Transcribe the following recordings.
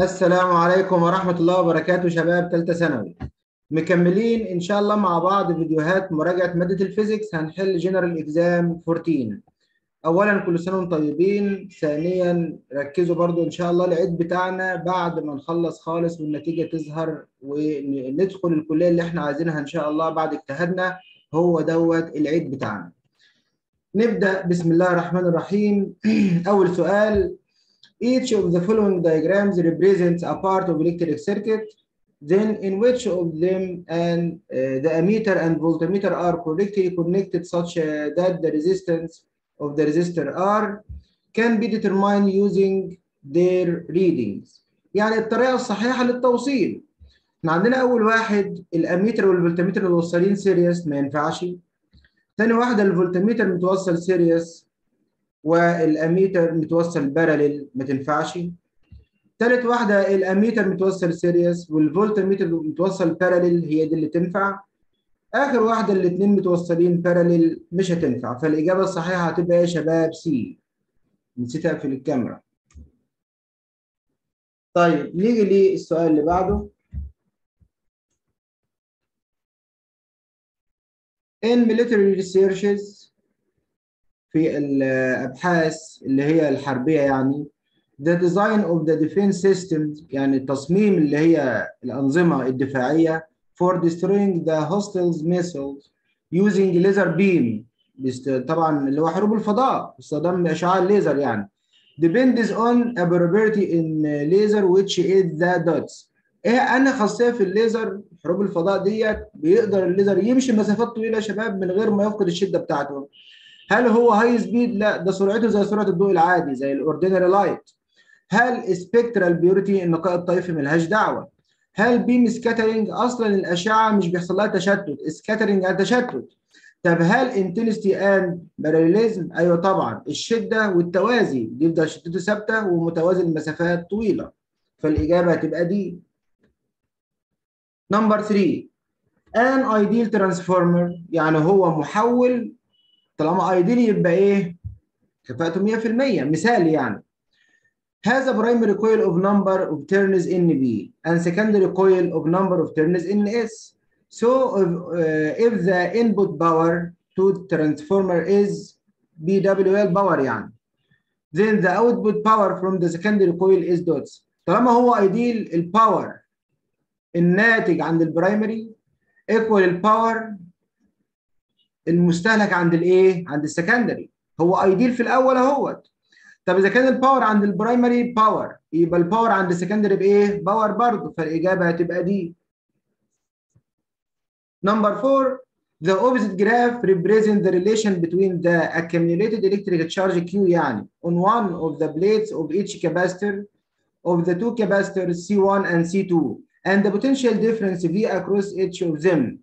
السلام عليكم ورحمة الله وبركاته شباب ثالثة ثانوي. مكملين إن شاء الله مع بعض فيديوهات مراجعة مادة ال physics. هنحل general exam 14 أولا كل سنة وأنتم طيبين. ثانيا ركزوا برضو إن شاء الله العيد بتاعنا بعد ما نخلص خالص والنتيجة تظهر وندخل الكلية اللي إحنا عايزينها إن شاء الله بعد اجتهادنا هو دوت العيد بتاعنا. نبدأ. بسم الله الرحمن الرحيم. أول سؤال. Each of the following diagrams represents a part of electric circuit. Then in which of them and uh, the ammeter and voltmeter are correctly connected such uh, that the resistance of the resistor R can be determined using their readings. يعني الطريقة الصحيحة للتوصيل. إحنا عندنا أول واحد الأميتر والفولتميتر متوصلين سيريس ما ينفعش. ثاني واحدة الفولتميتر متوصل سيريس والاميتر متوصل parallel ما تنفعش. ثالث واحدة الاميتر متوصل series وال voltmeter متوصل parallel هي دي اللي تنفع. آخر واحدة الاثنين متوصلين parallel مش هتنفع. فالإجابة الصحيحة هتبقى يا شباب C. نسيت أقفل الكاميرا. طيب نيجي للسؤال اللي بعده. In military researches في الأبحاث اللي هي الحربية يعني. The design of the defense systems يعني التصميم اللي هي الأنظمة الدفاعية for destroying the hostiles missiles using laser beam. طبعا اللي هو حروب الفضاء باستخدام إشعاع الليزر يعني. Depends on a probability in laser which is the dots. إيه أنا خاصية في الليزر؟ حروب الفضاء ديت بيقدر الليزر يمشي مسافات طويلة يا شباب من غير ما يفقد الشدة بتاعته. هل هو high speed؟ لا ده سرعته زي سرعة الضوء العادي زي ال ordinary light. هل spectral purity النقاء الطيفي ملهاش دعوة؟ هل beam scattering أصلا الأشعة مش بيحصل لها تشتت، scattering يعني تشتت. طب هل intensity and parallelism؟ أيوه طبعا الشدة والتوازي بيفضل شدته ثابتة ومتوازي لمسافات طويلة. فالإجابة هتبقى D. number 3 ان ايديال ترانسفورمر يعني هو محول طالما ايديال يبقى إيه؟ كفاءته 100% مثال يعني. a primary coil of number of turns NB and secondary coil of number of turns NS. So if, uh, if the input power to transformer is BWL power يعني then the output power from the secondary coil is dots. طالما هو ideal الباور الناتج عند ال primary equal ال power المستهلك عند الايه؟ عند ال secondary هو ideal في الأول اهوت طب اذا كان ال power عند ال primary power يبقى ال power عند ال secondary بايه؟ power برضه فالاجابه هتبقى D number 4 The opposite graph represents the relation between the accumulated electric charge Q يعني on one of the plates of each capacitor of the two capacitors C1 and C2 and the potential difference V across each of them.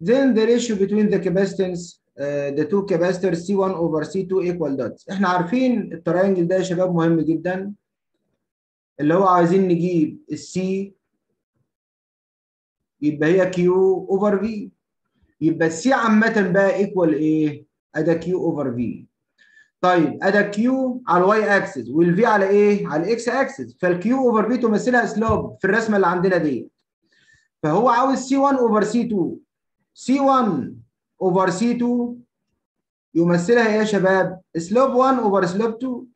Then the ratio between the capacitance uh, the two capacitors C1 over C2 equal dots. إحنا عارفين ال triangle ده يا شباب مهم جدا اللي هو عايزين نجيب ال C يبقى هي Q over V يبقى ال C عامة بقى equal إيه؟ ادا Q over V طيب ادا Q على ال Y axis وال V على إيه؟ على ال X axis فال Q over V تمثلها slope في الرسمة اللي عندنا دي فهو عاوز C 1 over C 2 C 1 over C 2 يمثلها إيه يا شباب؟ slope 1 over slope 2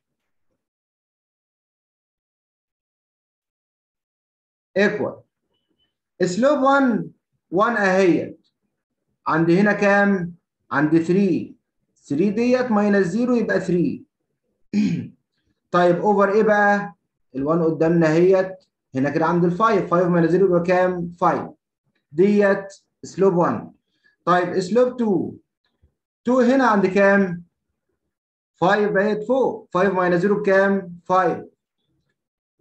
equal slope 1 1 اهيت عند هنا كام؟ عند 3 3 ديت minus 0 يبقى 3 طيب over إيه بقى؟ ال1 قدامنا اهيت هنا كده عند ال 5 5 minus 0 يبقى كام؟ 5 ديت slope 1 طيب slope 2 2 هنا عند كام؟ 5 بقت فوق 5 minus 0 بكام؟ 5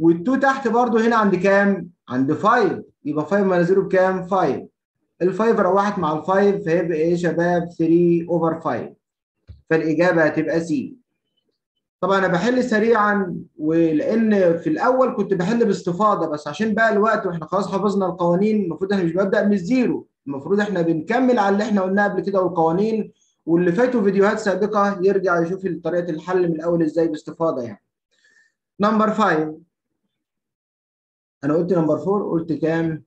وال2 تحت برضو هنا عند كام؟ عند 5 يبقى 5 minus 0 بكام؟ 5 ال5 روحت مع ال5 فهيبقى إيه يا شباب؟ 3 over 5 فالإجابة هتبقى C طبعا أنا بحل سريعا ولأن في الأول كنت بحل باستفاضة بس عشان بقى الوقت وإحنا خلاص حفظنا القوانين المفروض إحنا مش ببدا من ال zero المفروض إحنا بنكمل على اللي إحنا قلناه قبل كده والقوانين واللي فاتوا فيديوهات سابقة يرجع يشوف طريقة الحل من الأول إزاي باستفاضة يعني. number 5 أنا قلت نمبر 4 قلت كام؟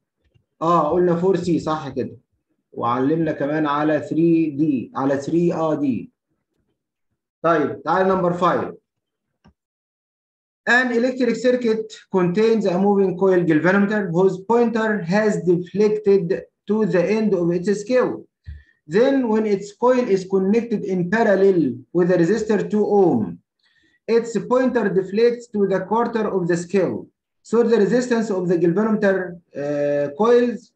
آه قلنا 4 سي صح كده. وعلمنا كمان على 3 دي على 3 آه دي. طيب تعال نمبر 5 An electric circuit contains a moving coil galvanometer whose pointer has deflected to the end of its scale. Then when its coil is connected in parallel with the resistor 2 ohm, its pointer deflects to the quarter of the scale. So the resistance of the galvanometer uh, coils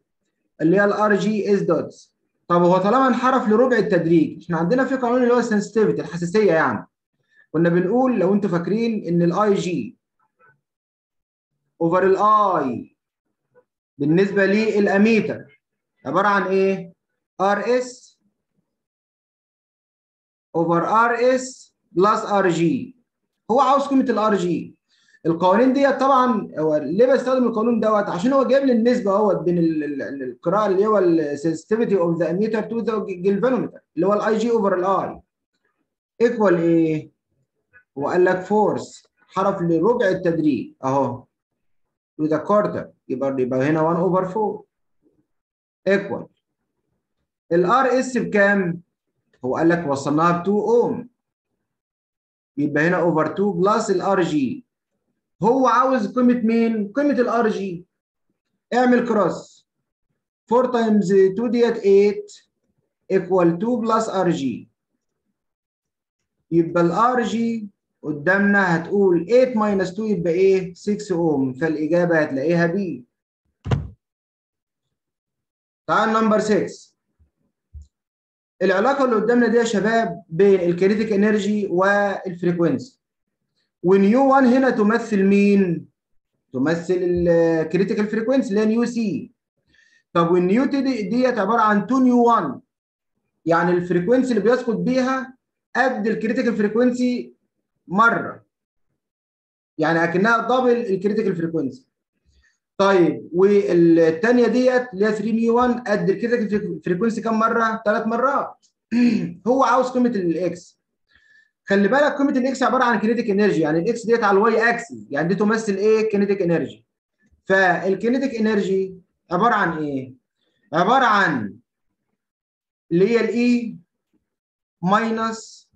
اللي هي ال R G is dots. طب هو طالما انحرف لربع التدريج، إحنا عندنا في قانون اللي هو ال sensitivity الحساسيه يعني. كنا بنقول لو أنتوا فاكرين ان ال I G over ال I بالنسبة للاميتر عبارة عن إيه؟ R S over R S plus R G هو عاوز قيمة ال R G القوانين ديت طبعا هو ليه بستخدم القانون دوت؟ عشان هو جايب لي النسبة أهوت بين القراءة اللي هو ال sensitivity of the ammeter to the galvanometer اللي هو ال I G over ال I equal إيه؟ هو قال لك انحرف لربع التدريج أهو to the quarter. يبقى يبقى هنا 1 over 4 equal. ال R S بكام؟ هو قال لك وصلناها ب 2 اوم يبقى هنا over 2 plus ال R G هو عاوز قيمة مين؟ قيمة ال R G اعمل cross 4 times 2 ديت 8 equal 2 plus R G يبقى ال R G قدامنا هتقول 8 minus 2 يبقى إيه؟ 6 اوم فالإجابة هتلاقيها B تعال number 6 العلاقة اللي قدامنا دي يا شباب بين ال kinetic energy وال frequency و nu 1 هنا تمثل مين؟ تمثل ال critical frequency اللي هي nu C طب وال nu دي ديت عبارة عن 2 nu 1 يعني ال frequency اللي بيسقط بيها قد ال critical frequency مرتين. يعني أكنها double ال critical frequency طيب والثانيه ديت اللي هي 3 nu 1 قد ال critical frequency كام مرة؟ ثلاث مرات هو عاوز قيمة ال X خلي بالك قيمة ال X عبارة عن kinetic energy يعني الاكس ديت على الواي أكسس يعني دي تمثل إيه؟ kinetic energy فال kinetic energy عبارة عن إيه؟ عبارة عن اللي هي ال E minus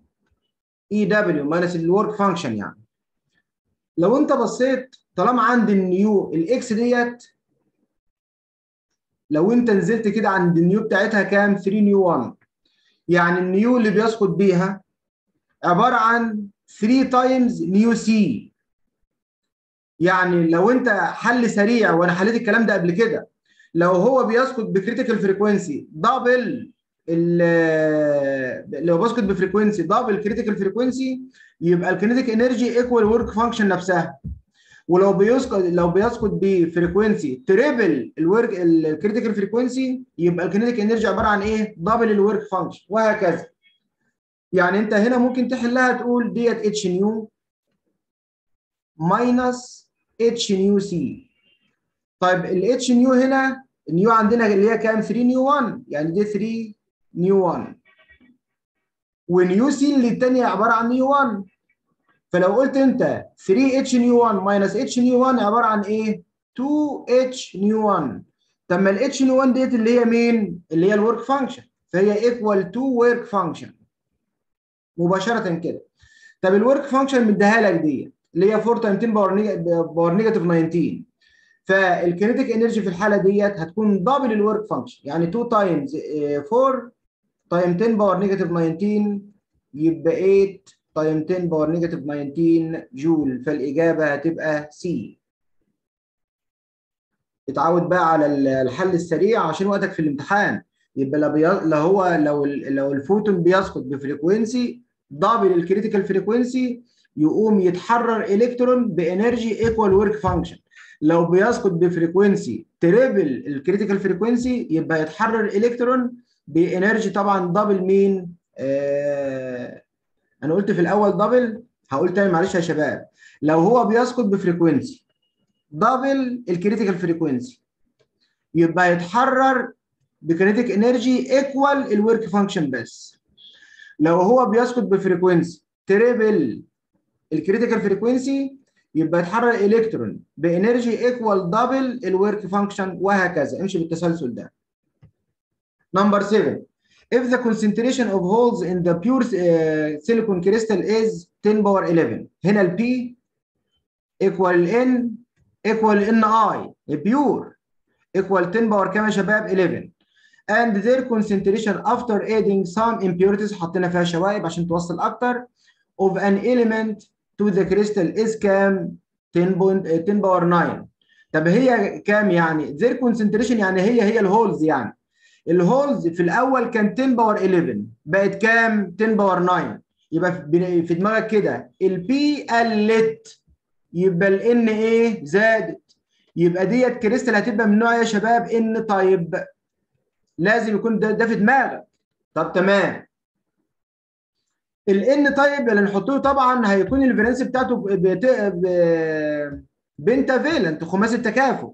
E W minus ال work function يعني لو أنت بصيت طالما عند ال nu ال X ديت لو انت نزلت كده عند ال nu بتاعتها كام؟ 3 nu 1 يعني ال nu اللي بيسقط بيها عبارة عن 3 times nu C يعني لو انت حل سريع وأنا حليت الكلام ده قبل كده لو هو بيسقط ب critical frequency double لو بسقط ب frequency double critical frequency يبقى ال kinetic energy equal work function نفسها. ولو بيسقط لو بيسقط ب frequency triple ال work ال critical frequency يبقى ال kinetic energy عبارة عن إيه؟ double ال work function وهكذا. يعني أنت هنا ممكن تحلها تقول ديت h nu minus h nu c طيب الاتش نيو هنا ال nu عندنا اللي هي كام؟ 3 nu 1 يعني دي 3 nu 1 و nu c اللي الثانية عبارة عن nu 1 فلو قلت انت 3 h nu 1 minus h nu 1 عبارة عن إيه؟ 2 اتش نيو 1 طب ما الاتش نيو 1 ديت اللي هي مين؟ اللي هي ال work function فهي equal to work function مباشرة كده. طب ال work function مديها لك دي اللي هي 4 time 10 power negative 19 فال kinetic energy في الحالة ديت هتكون double ال work function يعني 2 times 4 time 10 power negative 19 يبقى 8 time 10 power negative 19 جول فالإجابة هتبقى سي اتعود بقى على الحل السريع عشان وقتك في الامتحان. يبقى بي... لو هو لو لو الفوتون بيسقط ب frequency double ال critical frequency يقوم يتحرر الكترون ب energy equal work function لو بيسقط ب frequency triple ال critical frequency يبقى يتحرر الكترون ب energy طبعا double مين آه أنا قلت في الأول double هقول تاني معلش يا شباب. لو هو بيسقط ب frequency double ال critical frequency. يبقى يتحرر ب kinetic energy equal ال work function بس. لو هو بيسقط ب frequency triple ال critical frequency يبقى يتحرر الكترون ب energy equal double ال work function وهكذا. امشي بالتسلسل ده. نمبر 7 if the concentration of holes in the pure uh, silicon crystal is 10 power 11 هنا ال P equal N equal NI pure equal 10 power كام يا شباب 11 and their concentration after adding some impurities حطينا فيها شوائب عشان توصل أكتر of an element to the crystal is كام 10 10 power 9 طب هي كام يعني their concentration يعني هي هي ال holes يعني ال holes في الأول كان 10 power 11 بقت كام؟ 10 power 9 يبقى في دماغك كده ال p قلت يبقى ال n إيه زادت. يبقى ديت كريستال هتبقى من نوع يا شباب n type. لازم يكون ده, ده في دماغك. طب تمام. ال n type اللي نحطه طبعا هيكون ال valence بتاعته. pentavalent خماسي التكافؤ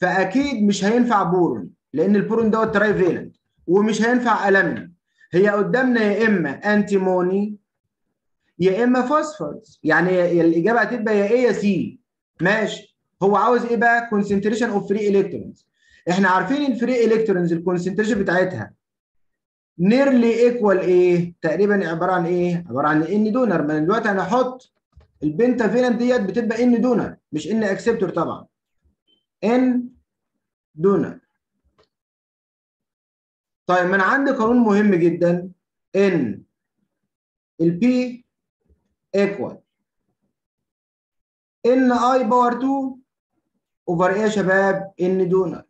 فأكيد مش هينفع بورون لأن البورون دوت trivalent ومش هينفع المنا هي قدامنا يا إما antimony يا إما فوسفورس يعني الإجابة هتبقى يا إيه يا سي ماشي. هو عاوز إيه بقى؟ concentration of free electrons إحنا عارفين ال free electrons ال concentration بتاعتها nearly equal إيه تقريبا عبارة عن إيه؟ عبارة عن n donor ما دلوقتي أنا أحط ال pentavalent ديت بتبقى n donor مش n acceptor طبعا. n donor طيب ما أنا عندي قانون مهم جدا إن ال p equal n i power 2 over إيه يا شباب n donor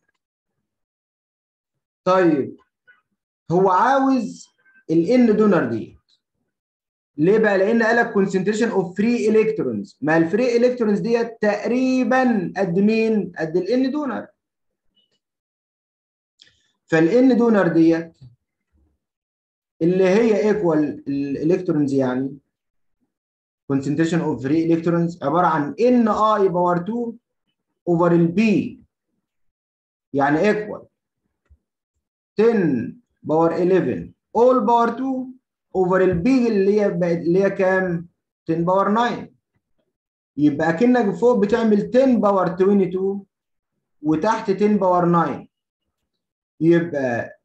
طيب هو عاوز ال n donor دي. ليه بقى؟ لأن قال لك concentration of free electrons ما ال free electrons ديت تقريبا قد مين؟ قد ال n donor فال n donor ديت اللي هي equal ال electrons يعني concentration of free electrons عبارة عن n i power 2 over ال p يعني equal 10 power 11 all power 2 over ال p اللي هي اللي هي كام؟ 10 power 9 يبقى اكنك فوق بتعمل 10 power 22 وتحت 10 power 9 يبقى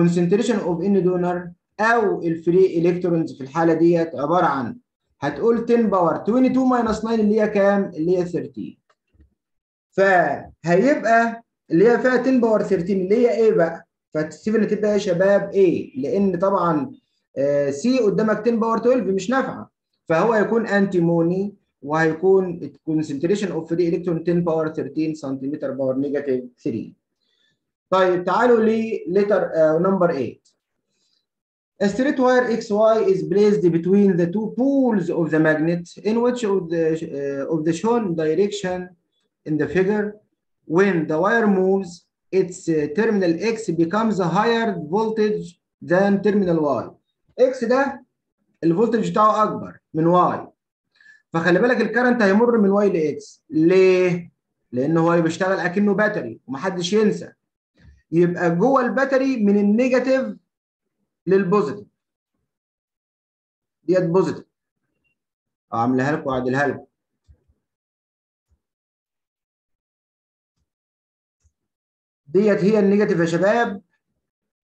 concentration of n donor أو ال free electrons في الحالة ديت عبارة عن هتقول 10 power 22 minus 9 اللي هي كام؟ اللي هي 13 فهيبقى اللي هي فيها 10 power 13 اللي هي إيه بقى؟ فال seven تبقى يا شباب إيه؟ لأن طبعا سي قدامك 10 power 12 مش نافعة فهو هيكون antimony وهيكون ال concentration of free electron 10 power 13 centimeter power negative 3 طيب تعالوا ل letter number 8 A straight wire XY is placed between the two poles of the magnet in which of the, uh, of the shown direction in the figure. When the wire moves, its uh, terminal X becomes a higher voltage than terminal Y. X ده ال voltage بتاعه أكبر من Y. فخلي بالك ال current هيمر من Y ل X. ليه؟ لأن هو بيشتغل أكنه battery ومحدش ينسى. يبقى جوه ال battery من ال negative لل positive. ديت positive. اعملها لكم وأعدلها لكم. ديت هي ال negative يا شباب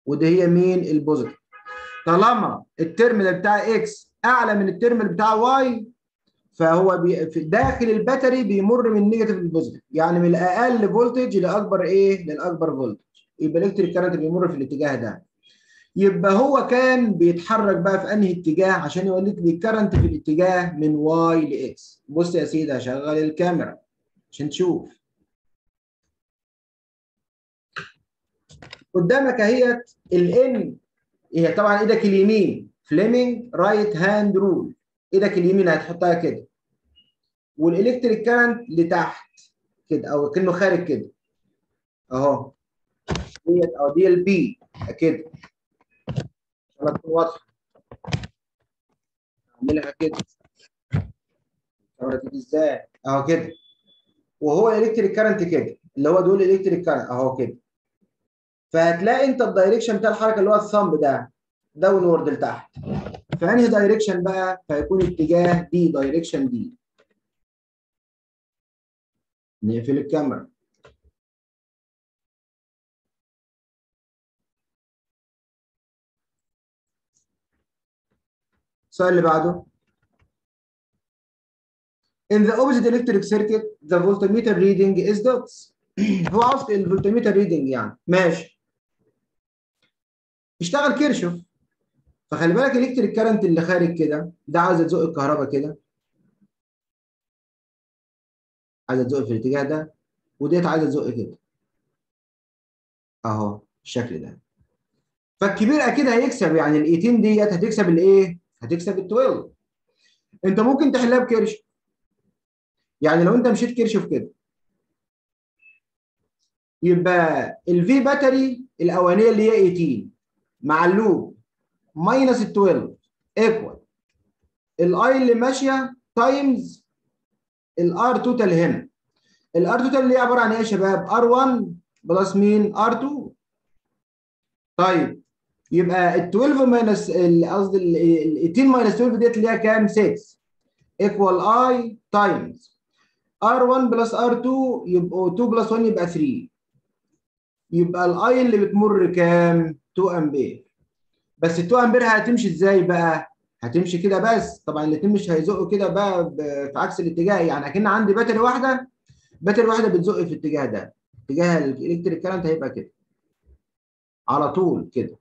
ودي هي مين؟ ال positive. طالما ال terminal بتاع X أعلى من ال terminal بتاع Y فهو بي داخل ال battery بيمر من negative لل positive. يعني من الأقل voltage لأكبر إيه؟ للأكبر voltage يبقى electric current بيمر في الاتجاه ده. يبقى هو كان بيتحرك بقى في أنهي اتجاه؟ عشان يولد لي ال current في الاتجاه من Y ل X بص يا سيدي هشغل الكاميرا عشان تشوف. قدامك أهيت ال N هي طبعا إيدك اليمين. Fleming right hand rule إيدك اليمين هتحطها كده. وال electric current لتحت كده أو كأنه خارج كده. أهو. ديت أو دي ال B كده عشان تكون واضحة. أعملها كده. الكاميرا تيجي إزاي؟ أهو كده. وهو electric current كده. اللي هو دول electric current أهو كده. فهتلاقي أنت ال direction بتاع الحركة اللي هو ال thumb ده. downward لتحت فأنهي direction بقى؟ فيكون اتجاه دي direction دي نقفل الكاميرا. السؤال اللي بعده. In the opposite electric circuit, the voltmeter reading is dots. هو عاوز ال voltmeter reading يعني. ماشي. اشتغل كيرشوف. فخلي بالك ال electric current اللي خارج كده ده عايز تزق الكهرباء كده. عايزه تزق في الاتجاه ده وديت عايزه تزق كده. اهو الشكل ده. فالكبير أكيد هيكسب يعني ال 18 ديت هتكسب الايه؟ هتكسب ال 12 انت ممكن تحلها بكيرشوف. يعني لو انت مشيت كيرشوف كده. يبقى ال V battery الأولانية اللي هي 18 مع ال loop minus ال 12 equal ال I اللي ماشية times ال R total هنا. ال R total اللي هي عبارة عن إيه يا شباب؟ R1 plus مين؟ R2 طيب. يبقى ال 12 minus قصدي ال 18 minus 12 ديت اللي هي كام؟ 6 equal I times R1 plus R2 يبقوا 2 plus 1 يبقى 3 يبقى ال I اللي بتمر كام؟ 2 امبير بس ال 2 امبير هتمشي إزاي بقى؟ هتمشي كده بس. طبعا الاثنين مش هيزقوا كده بقى في عكس الاتجاه. يعني أكن عندي battery واحدة. battery واحدة بتزق في الاتجاه ده. اتجاه ال electric current هيبقى كده. على طول كده.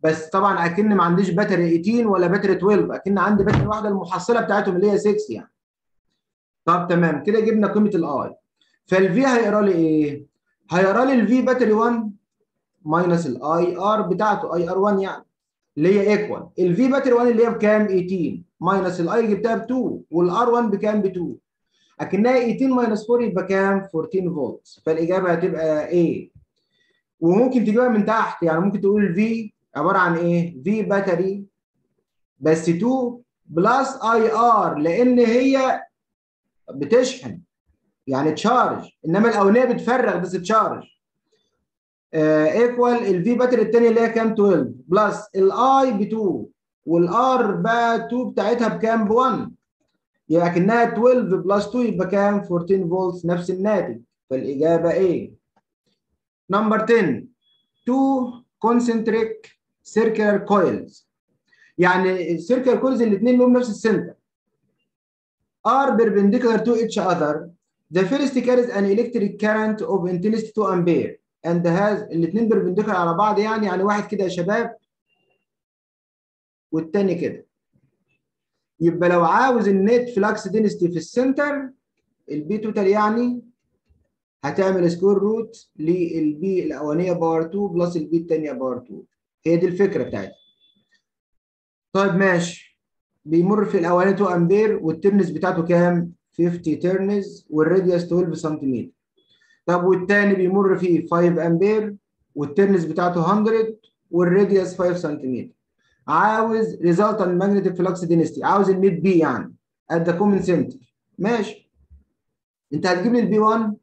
بس طبعا أكن ما عنديش battery 18 ولا battery 12 أكن عندي battery واحدة المحصلة بتاعتهم اللي هي 6 يعني طب تمام كده جبنا قيمة ال I فال V هيقرأ لي إيه؟ هيقرأ لي ال V battery 1 minus ال I R بتاعته I R 1 يعني اللي هي equal ال V battery 1 اللي هي بكام؟ 18 minus ال I جبتها ب 2 وال R 1 بكام؟ ب 2 أكنها 18 minus 4 يبقى كام؟ 14 فولت فالإجابة هتبقى إيه؟ وممكن تجيبها من تحت يعني ممكن تقول ال V عبارة عن إيه؟ V battery بس 2 plus I R لأن هي بتشحن يعني charge إنما الأولانية بتفرغ discharge equal ال V battery الثانية اللي هي كام؟ 12 plus ال I ب 2 وال R بقى 2 بتاعتها بكام؟ ب 1 يعني كأنها 12 plus 2 يبقى كام؟ 14 فولت نفس الناتج. فالإجابة إيه number 10 2 concentric circular coils. يعني ال circle coils الاثنين لهم نفس ال center. Are perpendicular to each other. The first carries an electric current of intensity 2 ampere. And has الاثنين perpendicular على بعض يعني يعني واحد كده يا شباب. والتاني كده. يبقى لو عاوز ال net flux density في ال center ال B total يعني هتعمل square root لل B الأولانية power 2 plus ال B الثانية power 2 هي دي الفكرة بتاعتها. طيب ماشي. بيمر في الاولاني 2 أمبير وال turns بتاعته كام؟ 50 turns وال radius 12 سنتيمتر. طب والتاني بيمر فيه 5 أمبير وال turns بتاعته 100 وال radius 5 سنتيمتر. عاوز resultant magnetic flux density عاوز ال mid B يعني at the common center ماشي. انت هتجيب لي ال B 1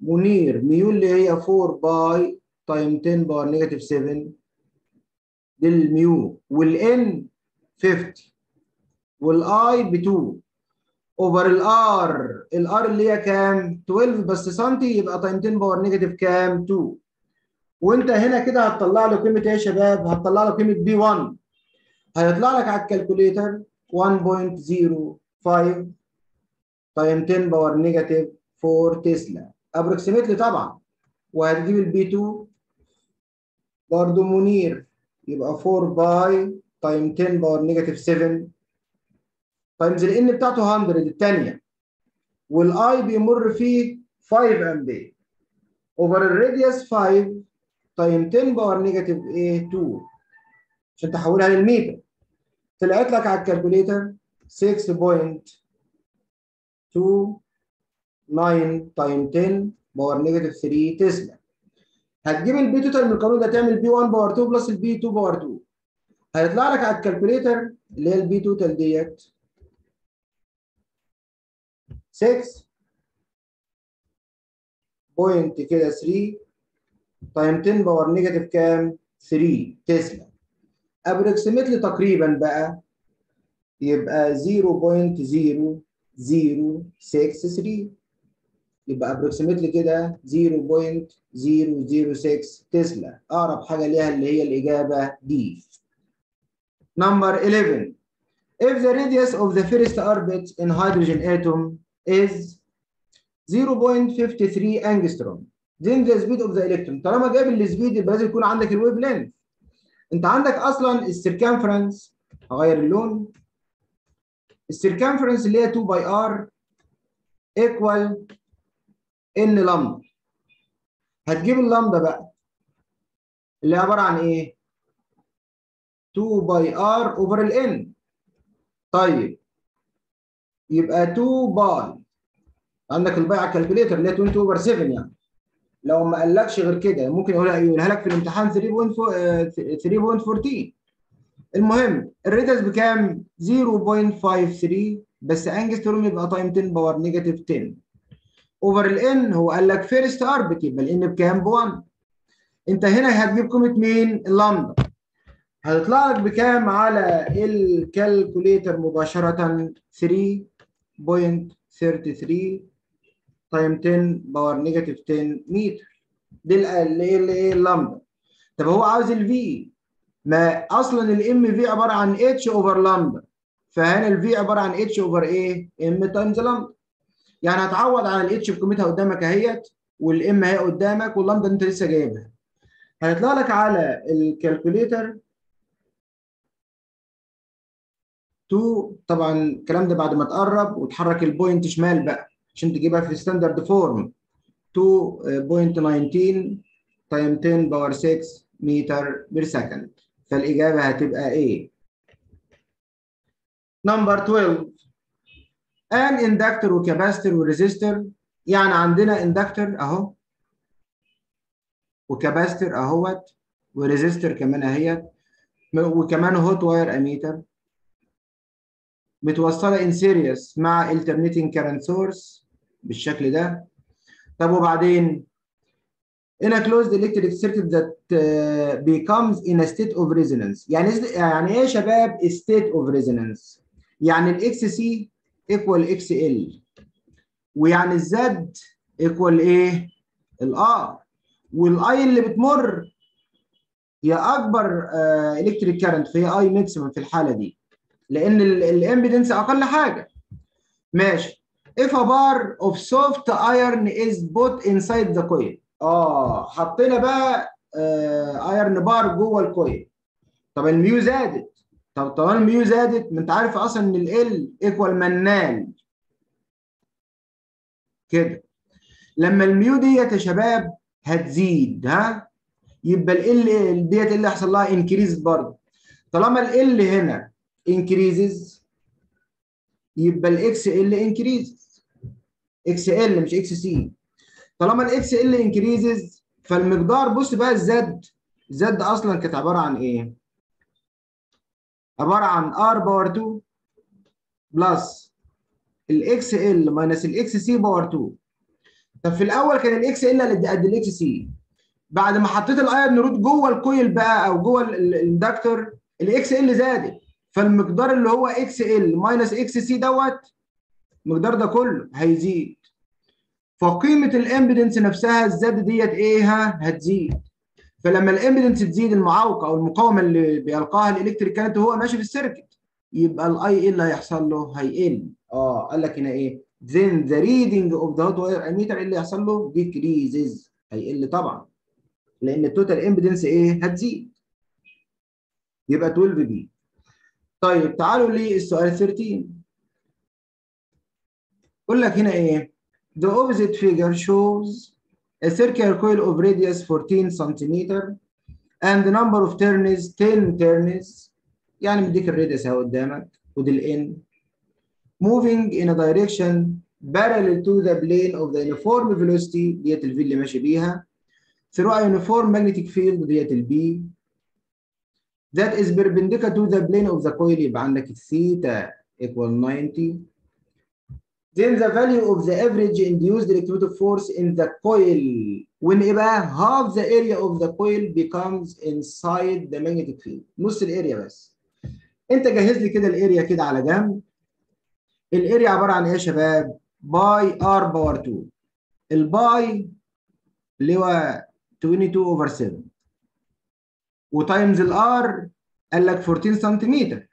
منير. ميو ال اللي هي 4 pi time 10 power negative 7 دي الميو وال N 50 وال I ب 2 over ال R ال R اللي هي كام؟ 12 بس سنتي يبقى time 10 power negative كام؟ 2 وانت هنا كده هتطلع له قيمة إيه يا شباب؟ هتطلع له قيمة B 1 هيطلع لك على ال calculator 1.05 time 10 power negative 4 تسلا approximately طبعا. وهتجيب ال B 2 برضه منير. يبقى 4 pi time 10 power negative 7 times ال N بتاعته 100 الثانية وال I بيمر فيه 5 امبير over ال radius 5 time 10 power negative إيه 2 عشان تحولها للمتر طلعت لك على ال calculator 6.29 time 10 power negative 3 تسلا هتجيب ال B total من القانون ده تعمل B 1 power 2 plus ال B 2 power 2 هيطلع لك على ال calculator اللي هي ال B total ديت. 6 point كده 3 time 10 power negative كام؟ 3 تسلا. ابروكسيمتلي تقريبا بقى يبقى 0.0 يبقى approximately كده 0.006 تسلا. أقرب حاجة ليها اللي هي الإجابة دي number 11 if the radius of the first orbit in hydrogen atom is 0.53 angstrom then the speed of the electron. طالما جايب ال speed يبقى لازم يكون عندك ال wave length أنت عندك أصلا ال circumference هغير اللون. ال circumference اللي هي 2 pi r equal n lambda هتجيب اللامدا بقى. اللي عبارة عن إيه؟ 2 pi r over ال n طيب. يبقى 2 pi عندك ال pi على ال calculator اللي هي 20 over 7 يعني. لو ما قالكش غير كده ممكن يقولها يقولها لك في الامتحان 3.14 المهم ال radius بكام؟ 0.53 بس انجستروم يبقى times 10 power negative 10 over ال n هو قال لك first orbit يبقى ال n بكام ب 1 أنت هنا هتجيب قيمه مين؟ اللامدا هتطلع لك بكام على ال calculator مباشرة؟ 3.33 times 10 power negative 10 متر دي الايه اللامدا طب هو عاوز ال v ما أصلا ال m v عبارة عن h over lambda فهنا ال v عبارة عن h over إيه m times lambda يعني هتعوض على الاتش بقيمتها قدامك اهيت وال m اهي قدامك واللامدا انت لسه جايبها. هيطلع لك على ال calculator 2 طبعا الكلام ده بعد ما تقرب وتحرك ال point شمال بقى عشان تجيبها في standard form 2.19 times 10 power 6 متر per second فالإجابة هتبقى إيه number 12 an inductor و capacitor و resistor يعني عندنا inductor أهو. و capacitor أهوت. و resistor كمان أهيت. وكمان hot wire ammeter متوصلة in series مع alternating current source بالشكل ده. طب وبعدين؟ in a closed electric circuit that uh, becomes in a state of resonance. يعني يعني إيه يا شباب state of resonance يعني ال X C equal X L ويعني ال Z equal إيه ال R وال I اللي بتمر هي أكبر electric current فهي I maximum في الحالة دي. لأن ال impedance أقل حاجة. ماشي. If a bar of soft iron is put inside the coil. آه حطينا بقى آه iron bar جوه ال coil طب ال mu زادت طب طالما ال mu زادت ما انت عارف أصلا إن ال L equal منال كده. لما ال mu ديت يا شباب هتزيد ها؟ يبقى ال L ديت اللي هيحصل لها increase برضه. طالما ال L هنا increases يبقى ال X L increases X L مش X C طالما ال X L increases فالمقدار بص بقى ال Z. Z أصلا كانت عبارة عن إيه؟ عبارة عن R power 2 plus ال X L minus ال X C power 2 طب في الأول كان ال X L قد ال X C بعد ما حطيت ال iron rod جوه ال coil بقى أو جوه ال inductor ال X L زادت. فالمقدار اللي هو X L minus X C دوت المقدار ده كله هيزيد. فقيمة ال impedance نفسها ال Z ديت إيه؟ ها؟ هتزيد. فلما ال impedance تزيد المعوقة أو المقاومة اللي بيلقاها ال electric current وهو ماشي في ال circuit يبقى ال I إيه اللي هيحصل له؟ هيقل آه قال لك هنا إيه؟ Then the reading of the hot wire ammeter اللي هيحصل له؟ decreases. هيقل طبعا. لأن ال total impedance إيه؟ هتزيد. يبقى 12 B طيب تعالوا للسؤال 13 يقول لك هنا إيه؟ The opposite figure shows a circular coil of radius 14 centimeter and the number of turns 10 turns يعني مديك الراديوس اهو قدامك ودي الان moving in a direction parallel to the plane of the uniform velocity ديت الفي اللي ماشي بيها through a uniform magnetic field ديت البي that is perpendicular to the plane of the coil يبقى عندك الثيتا equal 90 then the value of the average induced electromotive force in the coil when إيه half the area of the coil becomes inside the magnetic field نص ال area بس انت جهز لي كده ال area كده على جنب ال area عباره عن إيه يا شباب pi r power 2 ال pi اللي هو 22 over 7 و times ال r قال لك 14 سنتيمتر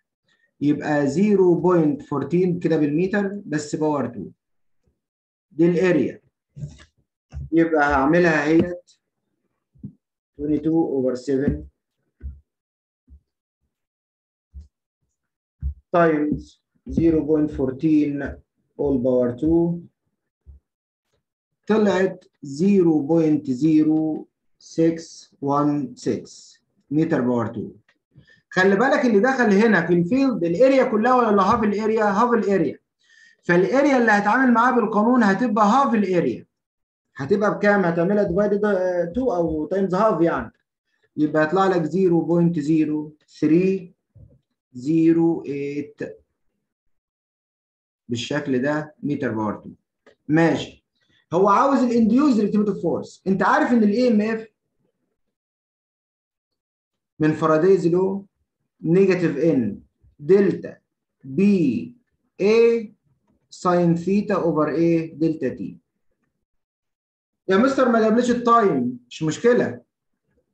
يبقى 0.14 كده بالمتر بس power 2 دي ال area. يبقى هعملها اهيت 22 over 7 times 0.14 all power 2 طلعت 0.0616 متر power 2 خلي بالك اللي دخل هنا في ال field ال area كلها ولا half ال area half ال area فال area اللي هتعامل معاها بالقانون هتبقى half ال area هتبقى بكام؟ هتعملها divided 2 أو times half يعني. يبقى هيطلع لك 0.0308 بالشكل ده متر power 2 ماشي. هو عاوز ال induced electromotive force انت عارف إن ال emf من Faraday's law negative N delta B A sine theta over إيه delta t يا مستر ما جابليش ال time. مش مشكلة.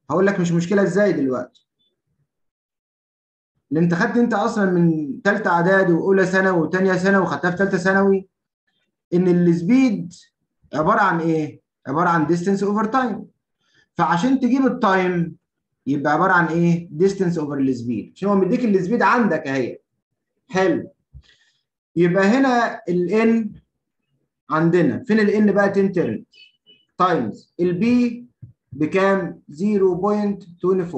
هقول لك مش مشكلة إزاي دلوقتي. اللي أنت خدت أنت أصلا من ثالثه إعدادي وأولى ثانوي وثانيه ثانوي وخدتها في ثالثه ثانوي إن ال speed عبارة عن إيه؟ عبارة عن distance over time فعشان تجيب ال time يبقى عبارة عن إيه؟ distance over ال speed عشان هو مديك ال speed عندك أهي. حلو. يبقى هنا ال N عندنا. فين ال N بقى؟ ten turn times ال B بكام؟ 0.24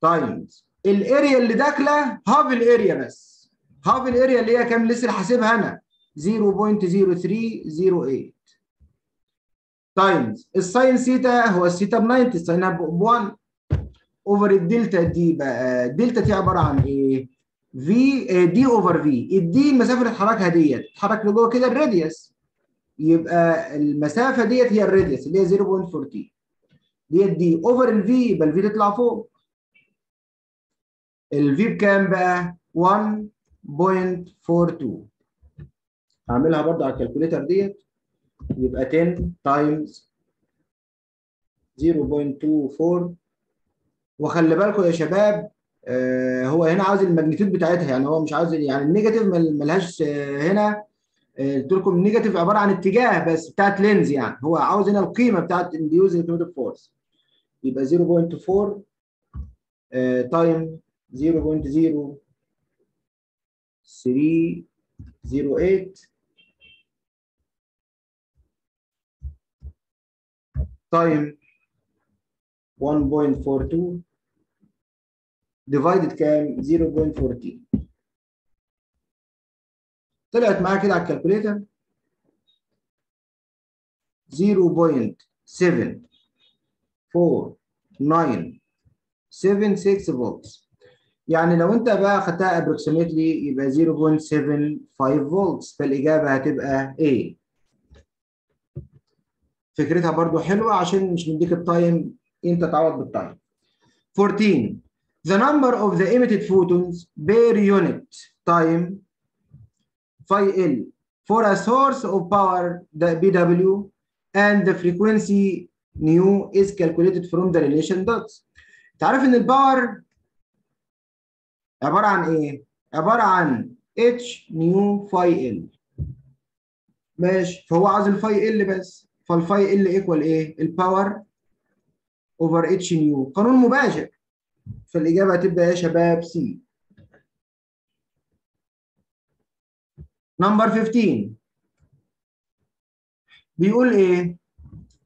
times ال area اللي داخلة half ال area بس. half ال area اللي هي كام؟ لسه حاسبها أنا. 0.0308 times ال sine theta هو السيتا ب 90 ال sine ب 1 over ال delta t بقى ال delta t عبارة عن إيه؟ في d over v ال d المسافه اللي اتحركها ديت اتحرك لجوه كده ال radius يبقى المسافة ديت هي ال radius اللي هي 0.14 ديت d over ال v يبقى ال v تطلع فوق. ال v بكام بقى؟ 1.42 هعملها برضه على ال calculator ديت. يبقى 10 times 0.24 وخلي بالكم يا شباب آه هو هنا عاوز ال magnitude بتاعتها يعني هو مش عاوز يعني ال negative ملهاش آه هنا قلت لكم ال negative عبارة عن اتجاه بس بتاعت Lenz يعني. هو عاوز هنا القيمة بتاعت induced electromotive force يبقى 0.4 آه times 0.0308 times 1.42 divided كام؟ 0.14 طلعت معايا كده على ال calculator. 0.7496 فولتس يعني لو انت بقى خدتها approximately يبقى 0.75 فولتس فالإجابة هتبقى A. فكرتها برضو حلوة عشان مش مديك ال time انت تعوض بال time 14 The number of the emitted photons per unit time phi L for a source of power PW and the frequency nu is calculated from the relation dots. تعرف ان ال power عباره عن إيه؟ عباره عن H nu phi L ماشي فهو عاوز ال phi L بس فال phi L equal إيه؟ ال power over H nu قانون مباشر فالإجابة هتبقى يا شباب C number 15 بيقول إيه؟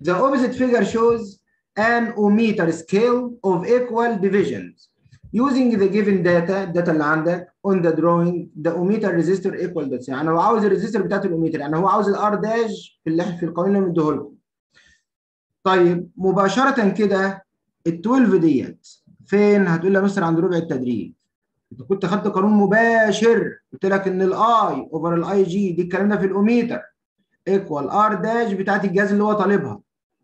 The opposite figure shows an ohmmeter scale of equal divisions. Using the given data, ال data اللي عندك on the drawing, the ohmmeter resistor equal dots. يعني هو عاوز ال resistor بتاعت ال ohmmeter يعني هو عاوز ال R dash في اللي في القانون اللي مديه لكم. طيب مباشرة كده ال 12 ديت فين؟ هتقول لي يا مستر عند ربع التدريج. أنت كنت خدت قانون مباشر قلت لك إن ال I over ال Ig دي الكلام ده في ال ohmmeter equal R dash بتاعت الجهاز اللي هو طالبها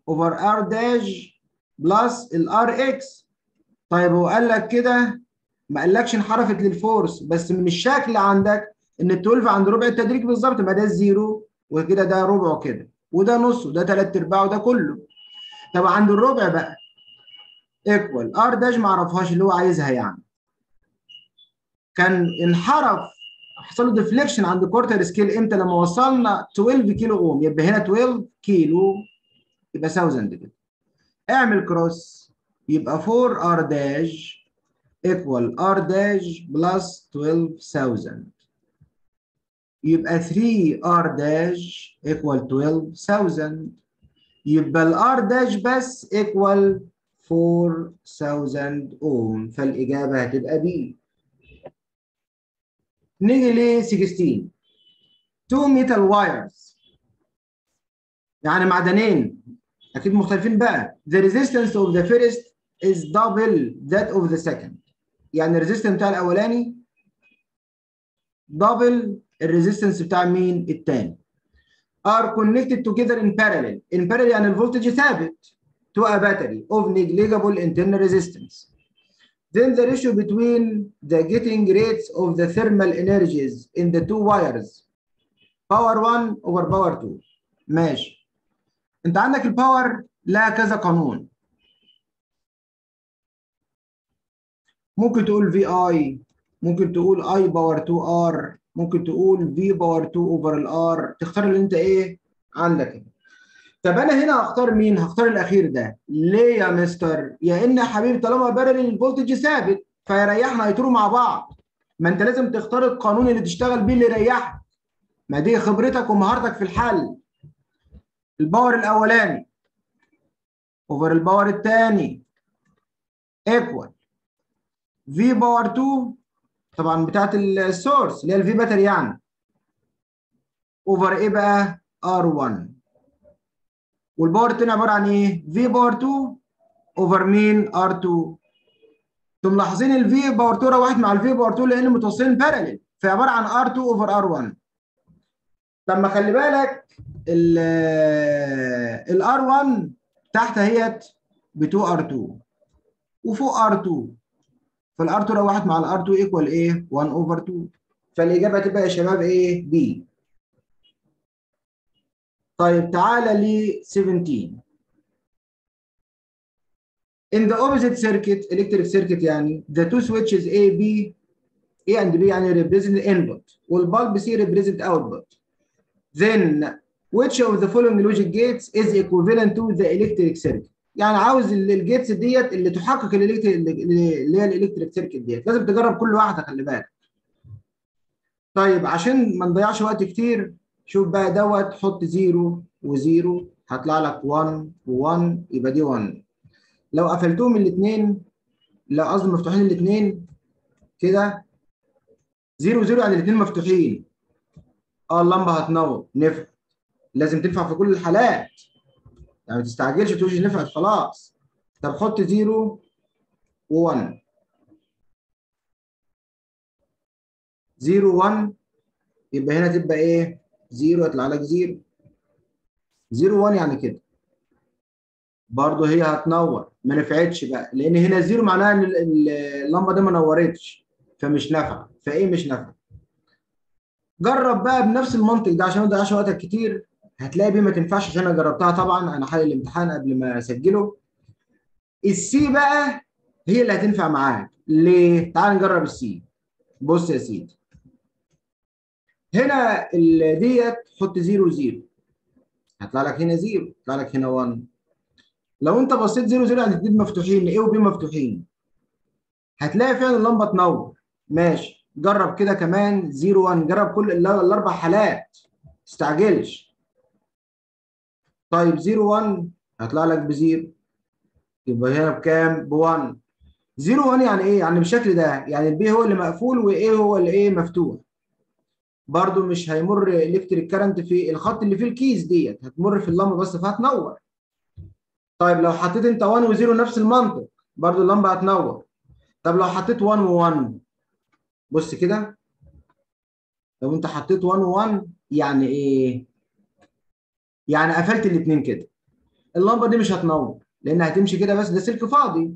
over R dash plus ال Rx طيب هو قال لك كده ما قالكش انحرفت لل fourth بس من الشكل عندك إن ال 12 عند ربع التدريج بالظبط ما ده الزيرو وكده ده ربعه كده وده نص وده ثلاث أرباعه وده كله. طب عند الربع بقى equal R dash ما أعرفهاش اللي هو عايزها يعني. كان انحرف حصل له deflection عند quarter scale إمتى؟ لما وصلنا 12 kilo ohm يبقى هنا 12 كيلو يبقى 1000 كده اعمل cross يبقى 4 R dash equal R dash plus 12000 يبقى 3 R dash equal 12000 يبقى ال R dash بس equal 4000 اوم فالإجابة هتبقى B نيجي ل 16 two metal wires. يعني معدنين. أكيد مختلفين بقى. The resistance of the first is double that of the second يعني ال resistance بتاع الاولاني double ال resistance بتاع مين الثاني are connected together in parallel in parallel يعني ال voltage ثابت to a battery of negligible internal resistance then the ratio between the generating rates of the thermal energies in the two wires power 1 over power 2 ماشي انت عندك ال power لها كذا قانون ممكن تقول V I ممكن تقول I power 2 R ممكن تقول V power 2 over ال R تختار اللي انت إيه عندك. طب أنا هنا هختار مين؟ هختار الأخير ده. ليه يا مستر؟ يا إن يا حبيبي طالما parallel ال voltage ثابت فيريحنا يطيروا مع بعض. ما انت لازم تختار القانون اللي تشتغل بيه اللي يريحك. ما دي خبرتك ومهارتك في الحل. ال power الأولاني over ال power الثاني equal. V power 2 طبعا بتاعت ال source اللي هي ال V battery يعني over إيه بقى R1 وال power التاني عبارة عن إيه؟ V power 2 over مين؟ R2 أنتم ملاحظين ال V power 2 روحت مع ال V power 2 لأن متوصلين parallel فعباره عن R2 over R1 لما خلي بالك ال R1 تحت اهيت ب 2 R2 وفوق R2 فال R2 روحت مع ال R2 equal إيه 1 over 2 فالاجابه تبقى يا شباب إيه B طيب تعالى ل 17 in the opposite circuit electric circuit يعني the two switches A B A and B يعني represent input وال bulb C represent output then which of the following logic gates is equivalent to the electric circuit يعني عاوز ال gates ديت اللي تحقق اللي هي ال electric circuit ديت. لازم تجرب كل واحدة خلي بالك. طيب عشان ما نضيعش وقت كتير شوف بقى دوت حط 0 و0 هطلع لك 1 و1 يبقى دي 1 لو قفلتهم الاثنين لو قصدي مفتوحين الاثنين كده 0 0 يعني الاثنين مفتوحين. آه اللمبة هتنور نفع لازم تنفع في كل الحالات. يعني ما تستعجلش تقولش نفعت خلاص. طب حط 0 و1 0 1 يبقى هنا تبقى إيه؟ 0 يطلع لك 0 0 1 يعني كده. برضه هي هتنور. ما نفعتش بقى لأن هنا 0 معناها إن اللمبة دي ما نورتش فمش نافعة. فإيه مش نافعة؟ جرب بقى بنفس المنطق ده عشان ما تضيعش وقتك كتير. هتلاقي بيه ما تنفعش عشان أنا جربتها طبعا. أنا حل الامتحان قبل ما أسجله. السي بقى هي اللي هتنفع معاك. ليه؟ تعال نجرب السي بص يا سيدي. هنا ديت حط 0 0 هيطلع لك هنا 0 يطلع لك هنا 1 لو انت بصيت 0 0 يعني الاثنين مفتوحين. A وB مفتوحين؟ هتلاقي فعلا اللمبة تنور. ماشي. جرب كده كمان. 0 1 جرب كل الأربع حالات. ما تستعجلش طيب 0 1 هيطلع لك ب zero. يبقى هنا بكام؟ ب 1 0 1 يعني إيه؟ يعني بالشكل ده يعني ال B هو اللي مقفول و A هو اللي إيه مفتوح. برضو مش هيمر electric current في الخط اللي فيه ال keys ديت هتمر في اللمبة بس فهتنور. طيب لو حطيت انت 1 و0 نفس المنطق برضو اللمبة هتنور. طب لو حطيت 1 و1 بص كده. لو انت حطيت 1 و1 يعني إيه؟ يعني قفلت الاثنين كده. اللمبة دي مش هتنور لأن هتمشي كده بس ده سلك فاضي.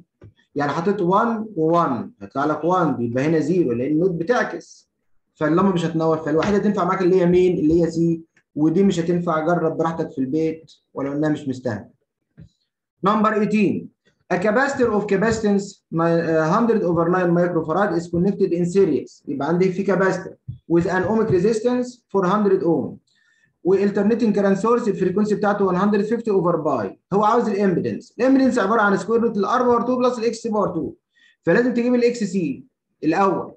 يعني حطيت 1 و1 هيطلع لك 1 يبقى هنا 0 لأن ال NOT بتعكس. فاللمبة مش هتنور فالوحيدة تنفع معاك اللي هي مين اللي هي C ودي مش هتنفع. جرب براحتك في البيت ولو إنها مش مستاهلة. number 18 A capacitor of capacitance 100 over 9 microfarad is connected in series. يبقى عندي في capacitor with an ohmic resistance 400 ohm. وال alternating current source ال frequency بتاعته 150 over pi هو عاوز ال impedance ال impedance عبارة عن square root ال R power 2 plus ال X power 2 فلازم تجيب ال XC الأول.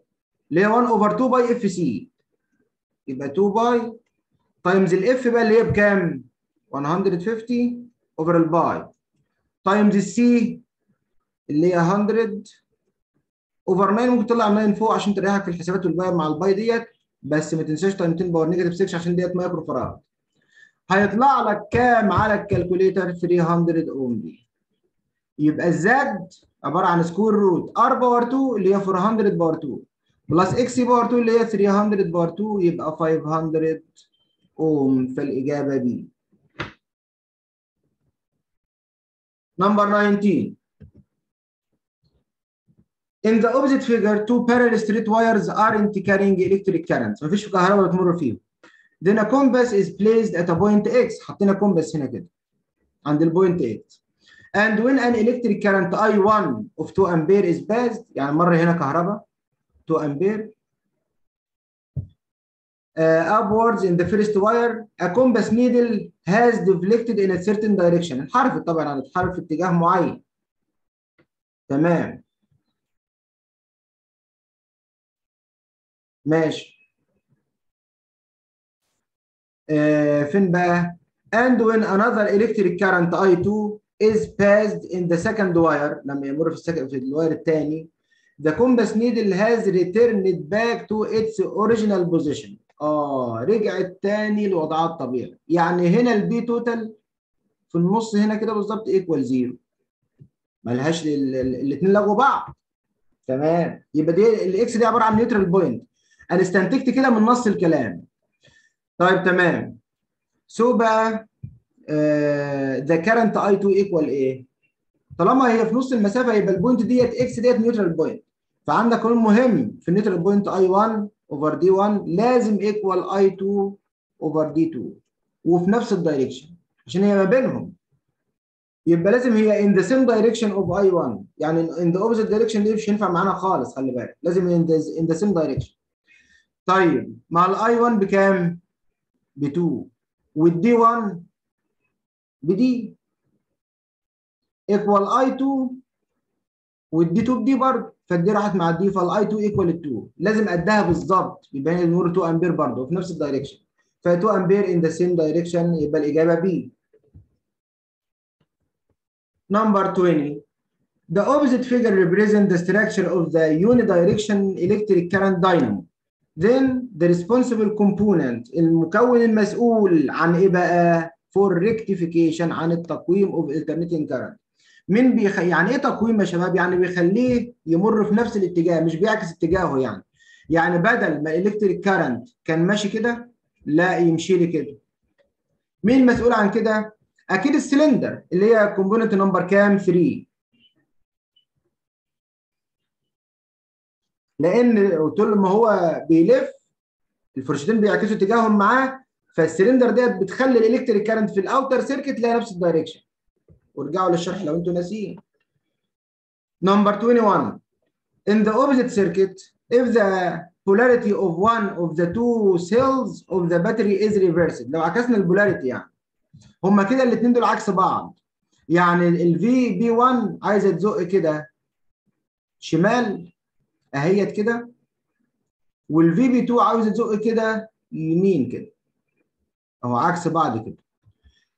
اللي هي 1 over 2 pi FC يبقى 2 pi times ال F بقى اللي هي بكام؟ 150 over ال pi times ال C اللي هي 100 over 9 ممكن تطلع 9 فوق عشان تريحك في الحسابات وال pi مع ال pi ديت. بس ما تنساش time 10 power negative 6 عشان ديت microfarad هيطلع لك كام على ال calculator؟ 300 اوم دي يبقى ال Z عبارة عن square root R power 2 اللي هي 400 power 2 plus X power 2 اللي هي 300 power 2 يبقى 500 اوم فالاجابه B نمبر 19 In the opposite figure, two parallel straight wires aren't carrying electric currents. مفيش كهرباء بتمر فيهم. Then a compass is placed at a point X. حطينا كومباس هنا كده. عند البوينت X. And when an electric current I1 of 2 ampere is passed, يعني مر هنا كهرباء 2 ampere uh, upwards in the first wire, a compass needle has deflected in a certain direction. انحرفت طبعا هتتحرك في اتجاه معين. تمام. ماشي. آه فين بقى؟ And when another electric current I2 is passed in the second wire لما يمر في السكن في الواير الثاني the compass needle has returned back to its original position. آه رجعت تاني لوضعها الطبيعي. يعني هنا ال B total في النص هنا كده بالظبط equal zero ملهاش الاثنين لغوا بعض. تمام. يبقى دي ال X دي عبارة عن neutral point أنا استنتجت كده من نص الكلام. طيب تمام. so بقى the current I2 equal إيه طالما هي في نص المسافة يبقى ال point ديت X ديت neutral point فعندك قانون مهم في ال neutral point I1 over d1 لازم equal I2 over d2 وفي نفس ال direction عشان هي ما بينهم. يبقى لازم هي in the same direction of I1 يعني in the opposite direction دي مش هينفع معانا خالص خلي بالك. لازم in the, in the same direction. طيب مع ال I1 بكام؟ ب 2 وال d1 ب d equal I2 وال d2 ب d برضه. فال d راحت مع ال d فال I2 equal 2 لازم قدها بالظبط. يبقى هي النور 2 امبير برضه في نفس ال direction ف 2 ampere in the same direction يبقى الإجابة B number 20 The opposite figure represents the structure of the unidirectional electric current dynamo. Then the responsible component المكون المسؤول عن إيه بقى؟ for rectification عن التقويم of alternating current. مين بيخ... يعني إيه تقويم يا شباب؟ يعني بيخليه يمر في نفس الاتجاه مش بيعكس اتجاهه يعني. يعني بدل ما ال electric current كان ماشي كده لا يمشي لي كده. مين المسؤول عن كده؟ أكيد السلندر اللي هي component number كام؟ 3. لأن له لما هو بيلف الفرشتين بيعكسوا اتجاههم معاه فالسلندر ديت بتخلي ال electric current في ال outer circuit لها نفس ال direction. وارجعوا للشرح لو أنتوا ناسيين. number 21 in the opposite circuit if the polarity of one of the two cells of the battery is reversed. لو عكسنا ال polarity يعني. هما كده الاثنين دول عكس بعض. يعني ال VB1 عايزة تزق كده شمال أهيت كده. وال VB 2 عاوزه تزق كده يمين كده. أهو عكس بعض كده.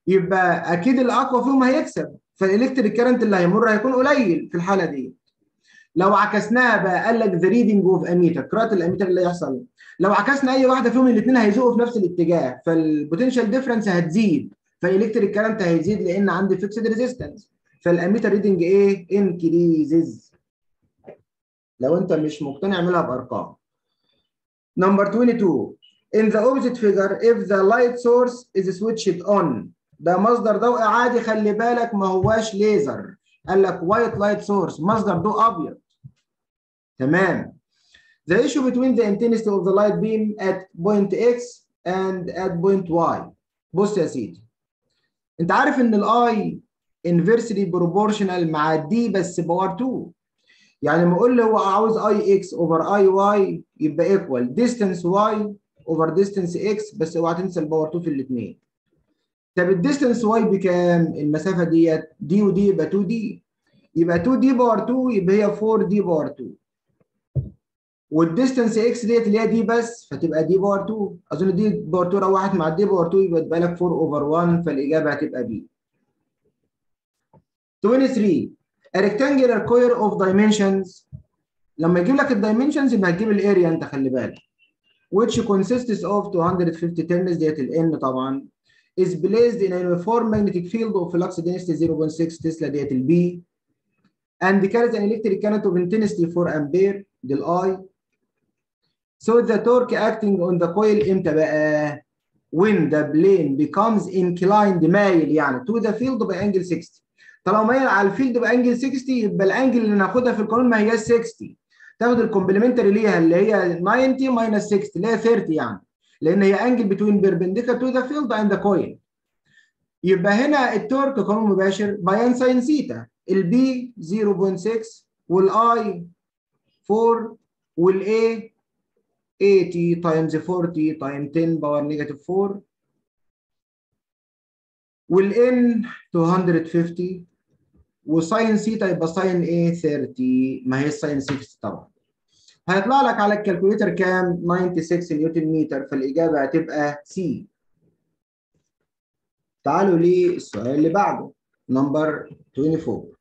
يبقى أكيد الأقوى فيهم هيكسب. فال electric current اللي هيمر هيكون قليل في الحالة دي. لو عكسناها بقى قال لك the reading of ammeter قراءة الأميتر اللي هيحصل لو عكسنا أي واحدة فيهم الاثنين هيزقوا في نفس الاتجاه. فال potential difference هتزيد. فال electric current هيزيد لأن عندي fixed resistance فال ammeter reading إيه increases لو انت مش مقتنع اعملها بارقام number 22 in the opposite figure if the light source is switched on ده مصدر ضوء عادي خلي بالك ما هواش ليزر قال لك white light source مصدر ضوء ابيض تمام The ratio between the intensity of the light beam at point X and at point Y. بص يا سيدي. انت عارف ان ال I inversely proportional مع ال D بس power 2. يعني لما أقول له هو عاوز I X over I Y يبقى equal distance Y over distance X بس اوعى تنسى ال power 2 في الاثنين. طب ال distance Y بكام؟ المسافة ديت D و D يبقى 2 D. يبقى 2 D power 2 يبقى هي 4 D power 2. وال distance X ديت اللي هي D بس فتبقى D power 2 أظن D power 2 روحت مع D power 2 يبقى تبقى لك 4 over 1 فالإجابة هتبقى B 23 a rectangular coil of dimensions لما يجيب لك الدايمنشنز يبقى هتجيب الاريا انت خلي بالك which consists of 250 turns ديت الان طبعا is placed in a uniform magnetic field of flux density 0.6 تسلا ديت البي and carries an electric current of intensity 4 ampere دي الاي So the torque acting on the coil امتى بقى؟ When the plane becomes inclined مايل يعني to the field by angle 60. طالما مايل على ال field ب angle 60 يبقى ال angle اللي ناخدها في القانون ما هياش 60. تاخد ال complementary ليها اللي هي 90 minus 60 اللي هي 30 يعني. لأن هي angle between perpendicular to the field and the coil. يبقى هنا ال torque قانون مباشر BIAN sine theta. ال B 0.6 وال I 4 وال A 80 times 40 times 10 power negative 4 وال N 250 و sine theta يبقى sine إيه 30 ما هي sine 60 طبعا هيطلع لك على ال calculator كام؟ 96 نيوتن متر فالإجابة هتبقى C تعالوا للسؤال اللي بعده number 24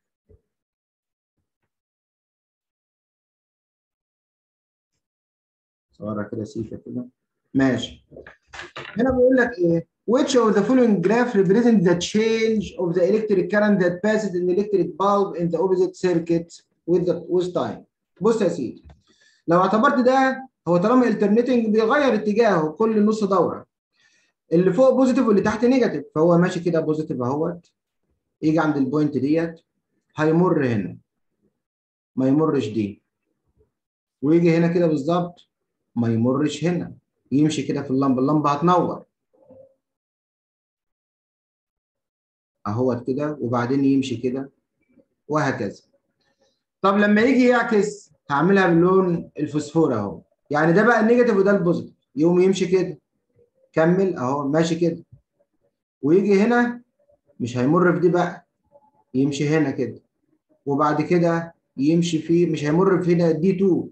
صورها كده سيكه كده. ماشي. هنا بيقول لك إيه؟ Which of the following graph represent the change of the electric current that passes the electric bulb in the opposite circuit with the with time? بص يا سيدي. لو اعتبرت ده هو طالما alternating بيغير اتجاهه كل نص دورة. اللي فوق positive واللي تحت negative فهو ماشي كده positive اهوت. يجي عند ال point ديت. هيمر هنا. ما يمرش دي. ويجي هنا كده بالظبط. ما يمرش هنا. يمشي كده في اللمبة. اللمبة هتنور. أهوت كده وبعدين يمشي كده وهكذا. طب لما يجي يعكس هعملها باللون الفوسفور أهو. يعني ده بقى ال negative وده ال positive يقوم يمشي كده. كمل أهو ماشي كده. ويجي هنا مش هيمر في دي بقى يمشي هنا كده. وبعد كده يمشي في مش هيمر في هنا D 2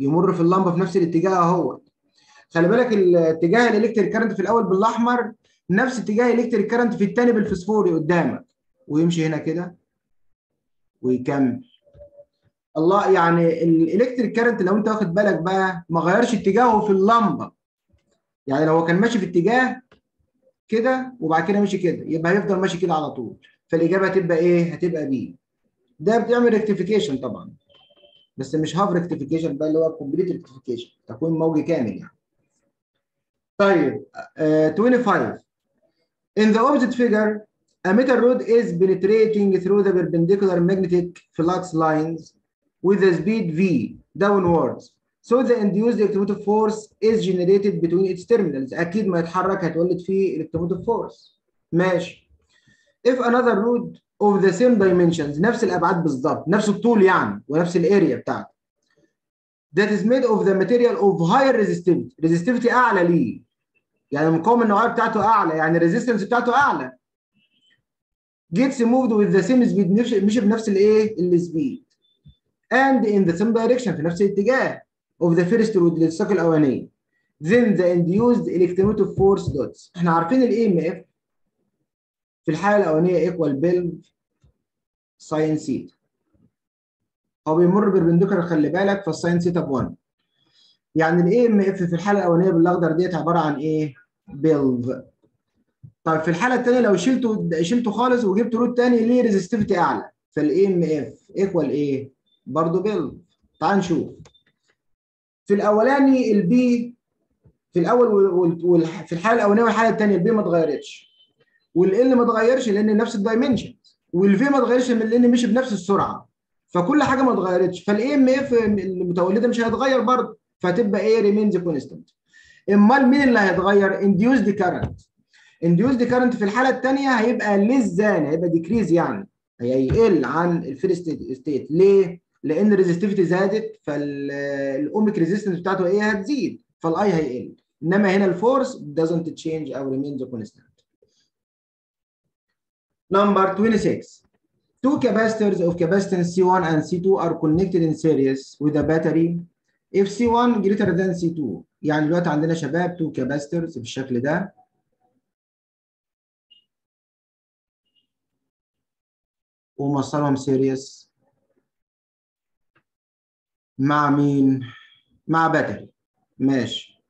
يمر في اللمبة في نفس الاتجاه اهو خلي بالك الاتجاه ال electric current في الأول بالأحمر نفس اتجاه ال electric current في الثاني بالفسفوري قدامك. ويمشي هنا كده. ويكمل. الله يعني ال electric current لو انت واخد بالك بقى ما غيرش اتجاهه في اللمبة. يعني لو هو كان ماشي في اتجاه كده وبعد كده مشي كده يبقى هيفضل ماشي كده على طول. فالإجابة هتبقى إيه؟ هتبقى B. ده بتعمل rectification طبعا. بس مش half rectification بقى اللي هو complete rectification تقويم موجي كامل يعني. طيب uh, 25 In the opposite figure, a metal rod is penetrating through the perpendicular magnetic flux lines with a speed v downwards. So the induced electromotive force is generated between its terminals. أكيد ما يتحرك هتولد فيه electromotive force. ماشي. If another rod of the same dimensions نفس الأبعاد بالظبط، نفس الطول يعني ونفس الاريا بتاعته. That is made of the material of higher resistivity. resistivity أعلى ليه. يعني المقاومه النوعيه بتاعته أعلى يعني ال resistance بتاعته أعلى. Gets moved with the same speed مشي بنفس الايه ال speed and in the same direction في نفس الاتجاه. Of the first rod للساق الاولانيه then the induced electromotive force dots. إحنا عارفين ال EMF في الحالة الأولانية equal BLV sine theta هو بيمر بال perpendicular خلي بالك فال sine theta ب 1 يعني ال EMF في الحالة الأولانية بالاخضر ديت عبارة عن إيه؟ BLV. طيب في الحالة الثانية لو شلته شلته خالص وجبت rod ثاني ليه resistivity أعلى؟ فال EMF equal إيه؟ برضه BLV. تعال نشوف. في الأولاني ال B في الأول في الحالة الأولانية والحالة الثانية ال B ما اتغيرتش. وال L ما اتغيرش لأن نفس ال dimension وال V ما اتغيرش لأن مشي بنفس السرعة. فكل حاجة ما اتغيرتش. فال EMF المتولدة مش هيتغير برضه فتبقى إيه remains constant امال مين اللي هيتغير؟ induced current induced current في الحالة الثانية هيبقى less than هيبقى decrease يعني. هيقل عن ال first state ليه؟ لأن ال resistivity زادت فال ohmic resistance بتاعته إيه؟ هتزيد. فال I هيقل. إنما هنا ال force doesn't change أو remains constant. Number 26 Two capacitors of capacitance C1 and C2 are connected in series with a battery if C1 greater than C2 يعني دلوقتي عندنا شباب two capacitors بالشكل ده. وموصلهم سيريس مع مين؟ مع باتري ماشي.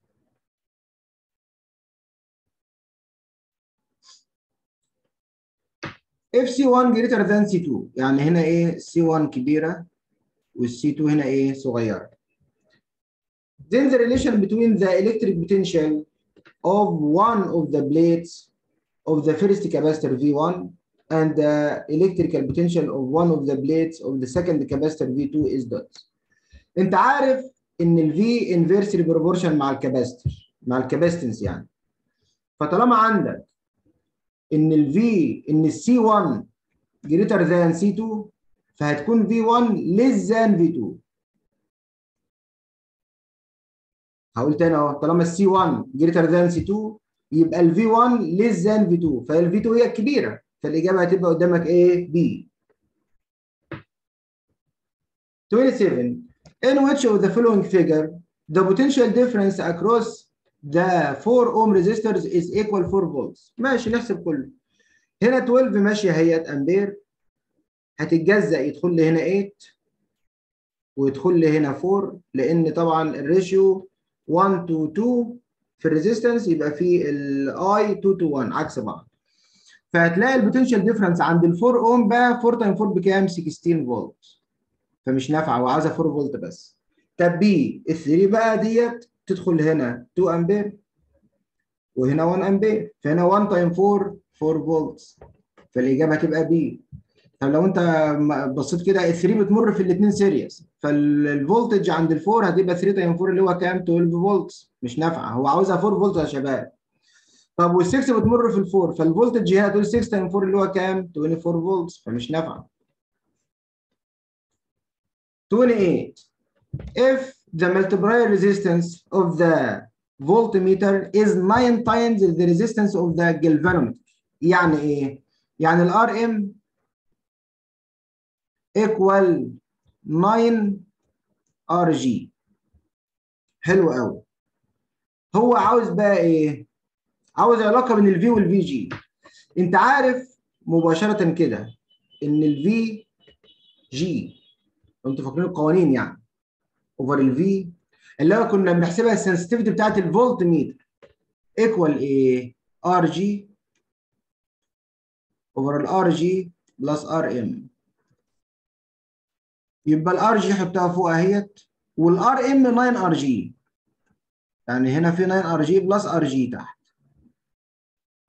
If C1 greater than C2 يعني هنا إيه؟ C1 كبيرة. والC2 هنا إيه؟ صغيرة. Then the relation between the electric potential of one of the plates of the first capacitor V1 and the electrical potential of one of the plates of the second capacitor V2 is dot. انت عارف ان ال V inversely proportional مع الكاباستور مع الكاباستنس يعني فطالما عندك ان ال V ان ال C1 greater than C2 فهتكون V1 less than V2 هقول تاني اهو طالما ال C1 greater than C2 يبقى ال V1 less than V2 فال V2 هي الكبيره فالإجابة هتبقى قدامك إيه B. 27 in which of the following figure the potential difference across the 4 ohm resistors is equal 4 volts ماشي نحسب كله. هنا 12 ماشية هي امبير هتتجزأ يدخل لي هنا 8 ويدخل لي هنا 4 لأن طبعا ال ratio 1 to 2 في ال resistance يبقى في ال I 2 to 1 عكس بعض. فهتلاقي ال potential difference عند ال 4 اوم بقى 4 time 4 بكام 16 فولت فمش نافعة وعايزه 4 فولت بس. طب B ال 3 بقى ديت تدخل هنا 2 امبير وهنا 1 امبير فهنا 1 time 4 4 فولت فالإجابة هتبقى B طب لو انت بصيت كده ال 3 بتمر في الاثنين series فال voltage عند ال 4 هتبقى 3 time 4 اللي هو كام؟ 12 فولت مش نافعة. هو عاوزها 4 فولت يا شباب. طب وال 6 بتمر في ال 4 فال voltage هنا تقول 6 time 4 اللي هو كام؟ 24 فولت فمش نافعة. 28 if the multiplier resistance of the voltmeter is 9 times the resistance of the galvanometer. يعني إيه؟ يعني ال RM equal 9 RG حلو قوي. هو عاوز بقى إيه؟ عاوز علاقة بين ال V وال VG أنت عارف مباشرة كده إن ال VG أنتوا فاكرين القوانين يعني over ال V اللي هو كنا بنحسبها ال sensitivity بتاعت الفولت ميتر equal إيه؟ RG over ال RG plus RM يبقى ال RG حطها فوق اهيت وال RM 9 RG يعني هنا في 9 RG plus RG تحت.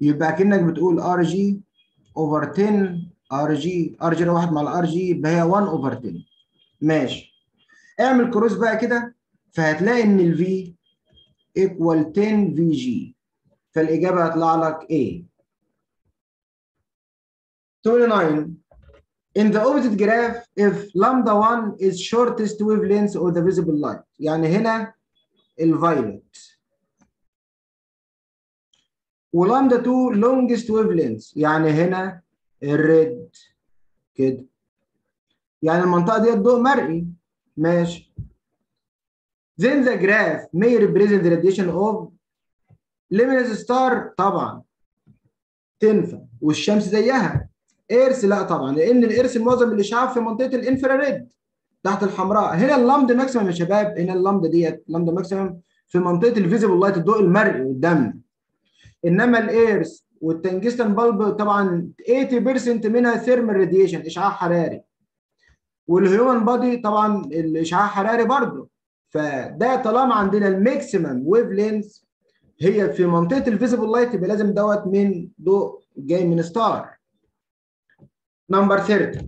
يبقى كأنك بتقول RG over 10 RG RG واحد مع ال RG يبقى هي 1 over 10 ماشي. اعمل cross بقى كده فهتلاقي إن ال V equal 10 VG فالإجابة هتطلع لك إيه 29 In the opposite graph, if lambda 1 is shortest wavelength of the visible light, يعني هنا ال violet و lambda 2 longest wavelength يعني هنا ال red كده يعني المنطقة دي الضوء مرئي ماشي then the graph may represent the radiation of luminous star طبعا تنفع والشمس زيها earth لا طبعا لأن ال earth معظم الاشعاع في منطقة ال infrared تحت الحمراء. هنا ال lambda maximum يا شباب هنا اللامدا ديت lambda maximum في منطقة ال visible light الضوء المرئي قدامنا. إنما ال earth وال tungsten bulb طبعا 80% منها thermal radiation إشعاع حراري. وال human body طبعا الإشعاع حراري برضه. فده طالما عندنا ال maximum wavelength هي في منطقة ال visible light يبقى لازم دوت من ضوء جاي من star نمبر 30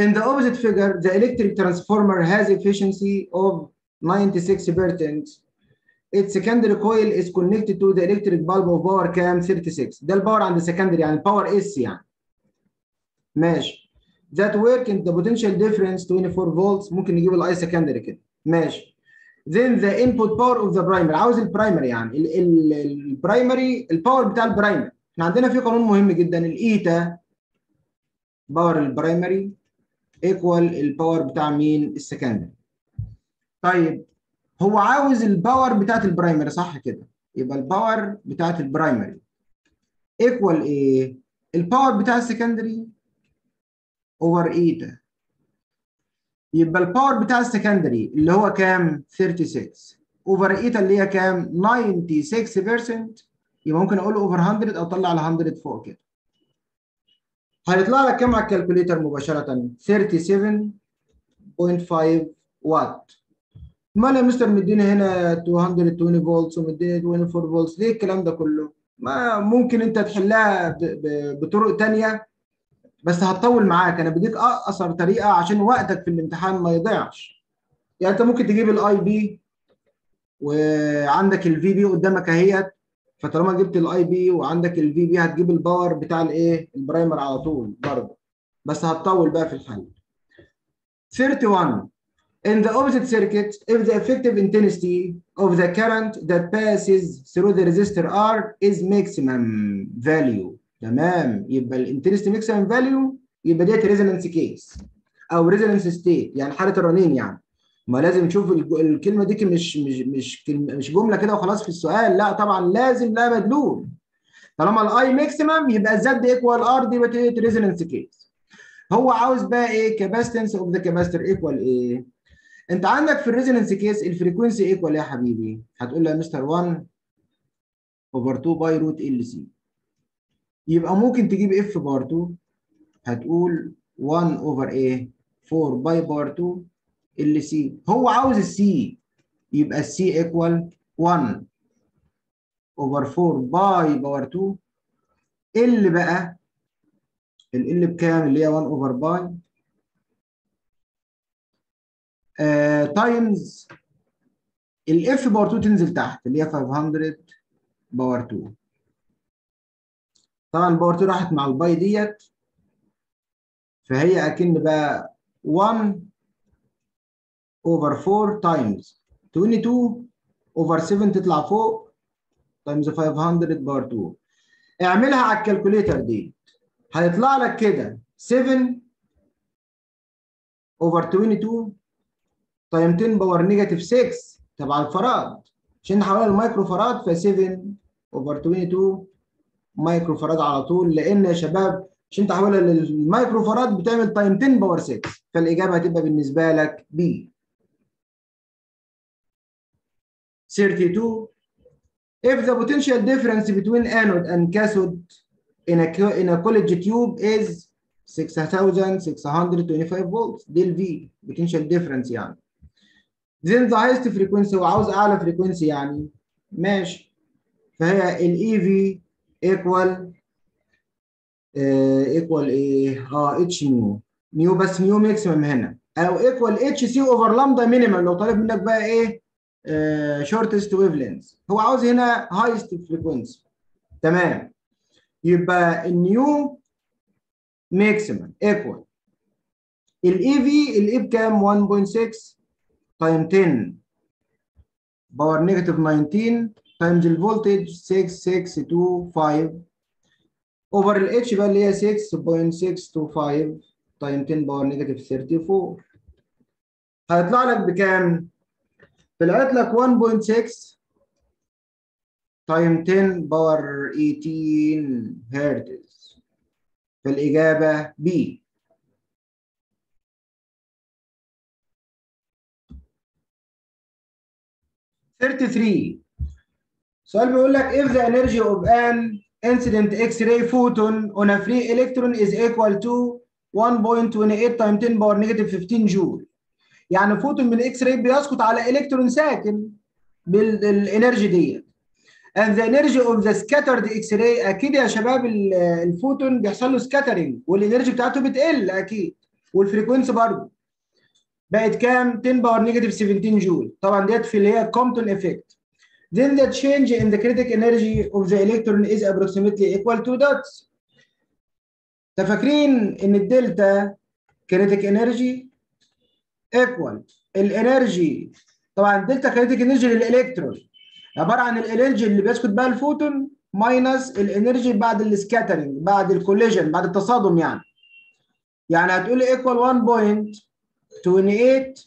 In the opposite figure, the electric transformer has efficiency of 96%. Its secondary coil is connected to the electric bulb of power كام 36 ده الباور عند secondary يعني الباور اس يعني ماشي that work in the potential difference 24 volts ممكن نجيب الاي secondary كده ماشي then the input power of the primary عاوز البرايمري يعني البرايمري الباور بتاع البرايمري إحنا عندنا في قانون مهم جدا الايتا باور البرايمري ايكوال الباور بتاع مين؟ السكندري طيب هو عاوز الباور بتاعت البرايمري صح كده؟ يبقى الباور بتاعت البرايمري equal إيه ال power بتاع ال secondary over eta يبقى ال power بتاع ال secondary اللي هو كام؟ 36 over eta اللي هي كام؟ 96% يبقى ممكن أقول over 100 أو أطلع على 100 فوق كده. هيطلع لك كام على ال calculator مباشرة؟ 37.5 واط امال يا مستر مديني هنا 220 فولتس ومديني 24 فولتس ليه الكلام ده كله؟ ما ممكن أنت تحلها بطرق تانية بس هتطول معاك. أنا بديك أقصر طريقة عشان وقتك في الامتحان ما يضيعش. يعني أنت ممكن تجيب ال IP وعندك ال VP قدامك أهيت. فطالما جبت ال IP وعندك ال VP هتجيب ال power بتاع الايه ال primary على طول برضه. بس هتطول بقى في الحل. 31 In the opposite circuit, if the effective intensity of the current that passes through the resistor R is maximum value. تمام؟ يبقى ال intensity maximum value يبقى ديت resonance case أو resonance state يعني حالة الرنين يعني. ما لازم نشوف الكلمة دي مش مش مش مش جملة كده وخلاص في السؤال لا طبعا لازم لا مدلول. طالما ال I maximum يبقى Z equal R دي بقت resonance case هو عاوز بقى إيه؟ capacitance of the capacitor equal إيه أنت عندك في ال resonance case ال frequency equal يا حبيبي. هتقول له يا مستر 1 over 2 pi root LC يبقى ممكن تجيب F power 2 هتقول 1 over إيه 4 pi power 2 LC هو عاوز ال C يبقى ال C equal 1 over 4 pi power 2 L بقى L بكام؟ اللي هي 1 over pi times ال F power 2 تنزل تحت اللي هي 500 باور 2 طبعا باور 2 راحت مع الباي ديت. فهي أكن بقى 1 اوفر 4 تايمز 22 اوفر 7 تطلع فوق times 500 power 2 اعملها على ال calculator دي. هيطلع لك كده 7 over 22 times 10 power negative 6 تبع الفراد. عشان نحولها ل micro farad ف 7 over 22 micro farad على طول. لأن يا شباب عشان تحولها لل micro farad بتعمل times 10 power 6 فالإجابة هتبقى بالنسبة لك B 32 if the potential difference between anode and cathode in a in a Coolidge tube is 6625 volts دي V potential difference يعني then the highest frequency هو عاوز اعلى frequency يعني ماشي فهي ال EV equal equal إيه آه h nu nu بس nu maximum هنا أو equal hc over lambda minimum لو طالب منك بقى إيه shortest wavelength هو عاوز هنا highest frequency تمام. يبقى ال nu maximum equal ال eV ال e بكام 1.6 times 10 power negative 19 times ال voltage 6625 over ال h بقى اللي هي 6.625 times 10 power negative 34 هيطلع لك بكام؟ طلعت لك 1.6 تايم 10 باور 18 هرتز فالإجابة B. سؤال بيقول لك if the energy of an incident X-ray photon on a free electron is equal to 1.28 times 10 power negative 15 جول يعني فوتون من X-ray بيسقط على الكترون ساكن بال energy ديت. And the energy of the scattered X-ray أكيد يا شباب الفوتون بيحصل له scattering وال energy بتاعته بتقل أكيد وال frequency برضه. بقت كام؟ 10 power negative 17 جول طبعا ديت في اللي هي Compton effect then the change in the kinetic energy of the electron is approximately equal to dots. فاكرين إن الدلتا kinetic energy equal. الانرجي طبعا الدلتا kinetic energy للالكترون عبارة عن الانرجي اللي بيسكت بها الفوتون ماينس الانرجي بعد السكاترنج بعد الكوليجن بعد التصادم يعني. يعني هتقول لي equal 1.28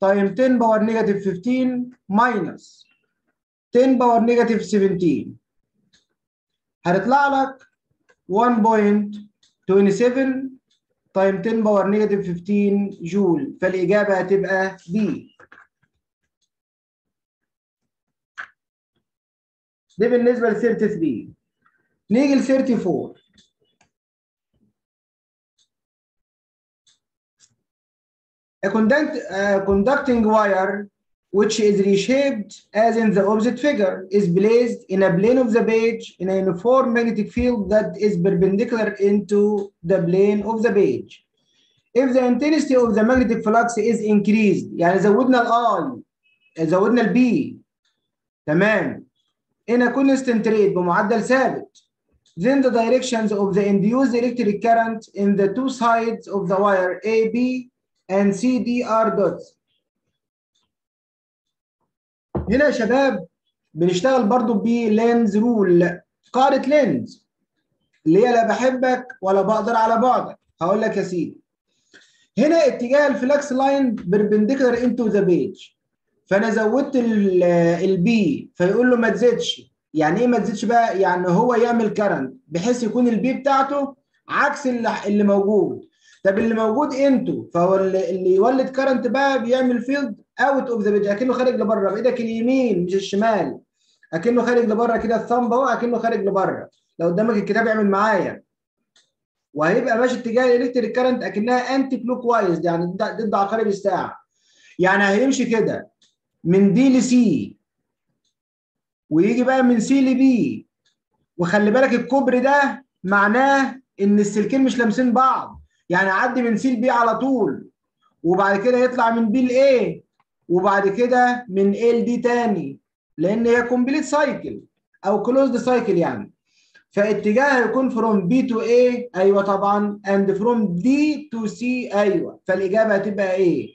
times 10 power negative 15 minus 10 power negative 17 هتطلع لك 1.27 times 10 power negative 15 جول فالإجابة هتبقى B دي بالنسبة ل 33 نيجي ل 34 A conduct, conducting wire which is reshaped as in the opposite figure is placed in a plane of the page in a uniform magnetic field that is perpendicular into the plane of the page. If the intensity of the magnetic flux is increased يعني زودنا ال I زودنا ال B تمام in a constant rate بمعدل ثابت then the directions of the induced electric current in the two sides of the wire AB and CD are dots هنا يا شباب بنشتغل برضو ب Lenz rule قاعدة لينز اللي هي لا بحبك ولا بقدر على بعدك. هقول لك يا سيدي. هنا اتجاه ال flux line perpendicular into the page فأنا زودت ال B فيقول له ما تزيدش. يعني إيه ما تزيدش بقى؟ يعني هو يعمل current بحيث يكون ال B بتاعته عكس اللي موجود. طب اللي موجود into فهو اللي يولد current بقى بيعمل field out of the page أكنه خارج لبره بايدك اليمين مش الشمال. أكنه خارج لبره كده ال thumb اهو أكنه خارج لبره لو قدامك الكتاب اعمل معايا. وهيبقى ماشي اتجاه ال electric current أكنها anticlockwise يعني ضد عقارب الساعة. يعني هيمشي كده. من D ل C ويجي بقى من C ل B وخلي بالك الكوبري ده معناه إن السلكين مش لامسين بعض. يعني عدي من C ل B على طول. وبعد كده يطلع من B ل A وبعد كده من A ل D تاني لأن هي complete cycle أو closed cycle يعني فاتجاه هيكون from B to A أيوه طبعا and from D to C أيوه فالاجابه هتبقى إيه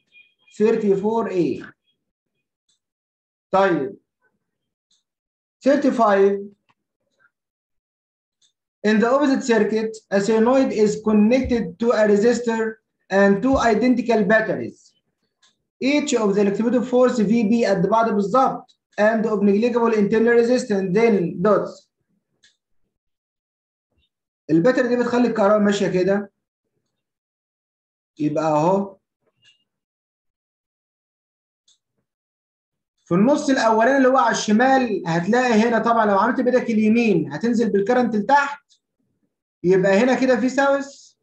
34A طيب 35 In the opposite circuit, a solenoid is connected to a resistor and two identical batteries. Each of the electromotive force VB قد بعض بالظبط and of negligible internal resistance then dots. الباتري دي بتخلي الكهرباء ماشية كده. يبقى أهو. في النص الأولاني اللي هو على الشمال هتلاقي هنا طبعا لو عملت بايدك اليمين هتنزل بالكرنت لتحت يبقى هنا كده في south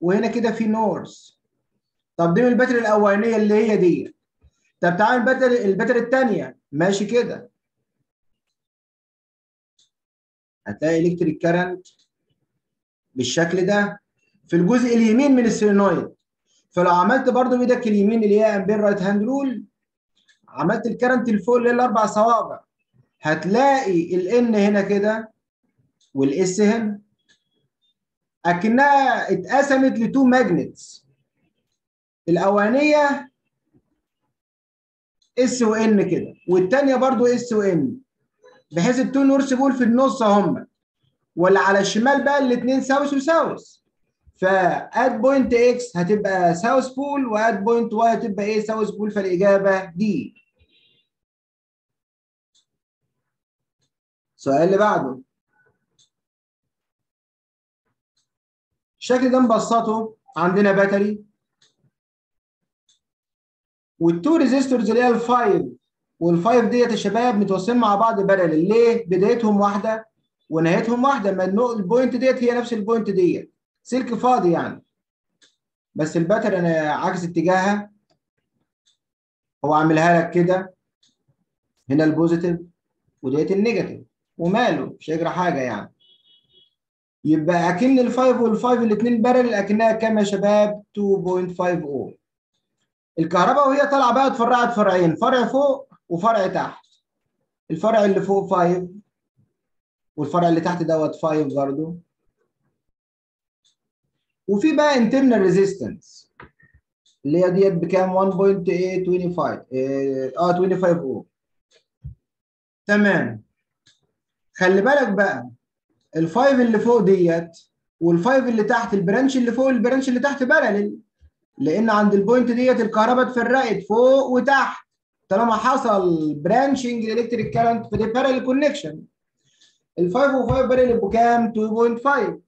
وهنا كده في north. طب دي من ال battery الأولانية اللي هي دي. طب تعال ال battery ال battery الثانية ماشي كده. هتلاقي electric current بالشكل ده في الجزء اليمين من ال solenoid فلو عملت برضو بإيدك اليمين اللي هي Ampere right hand rule عملت ال current اللي فوق اللي هي الأربع صوابع. هتلاقي ال N هنا كده وال S هنا. أكنها اتقسمت ل two magnets الاولانيه S و N كده والثانيه برضو S و N بحيث ال two north pole في النص هم واللي على الشمال بقى الاثنين south و south فاد point X هتبقى south pole واد point Y هتبقى إيه؟ south pole. فالإجابة دي السؤال اللي بعده. الشكل ده نبسطه عندنا battery وال two resistors اللي هي ال five وال five ديت يا شباب متوصلين مع بعض parallel ليه؟ بدايتهم واحدة ونهايتهم واحدة. ما ال point ديت هي نفس ال point ديت. سلك فاضي يعني. بس ال battery أنا عكس اتجاهها. هو عاملها لك كده. هنا ال positive وديت ال negative وماله؟ مش هيجرى حاجة يعني. يبقى أكن ال 5 وال 5 الاثنين parallel أكنها كام يا شباب؟ 2.50 الكهرباء وهي طالعة بقى اتفرعت فرعين فرع فوق وفرع تحت. الفرع اللي فوق 5 والفرع اللي تحت دوت 5 برضه وفي بقى internal resistance اللي هي ديت بكام؟ 1.825 آه 25 اوم تمام. خلي بالك بقى ال five اللي فوق ديت وال five اللي تحت ال branch اللي فوق ال branch اللي تحت parallel لأن عند ال point ديت الكهرباء اتفرقت فوق وتحت. طالما حصل branching electric current في parallel connection ال 5 و5 parallel بكام 2.5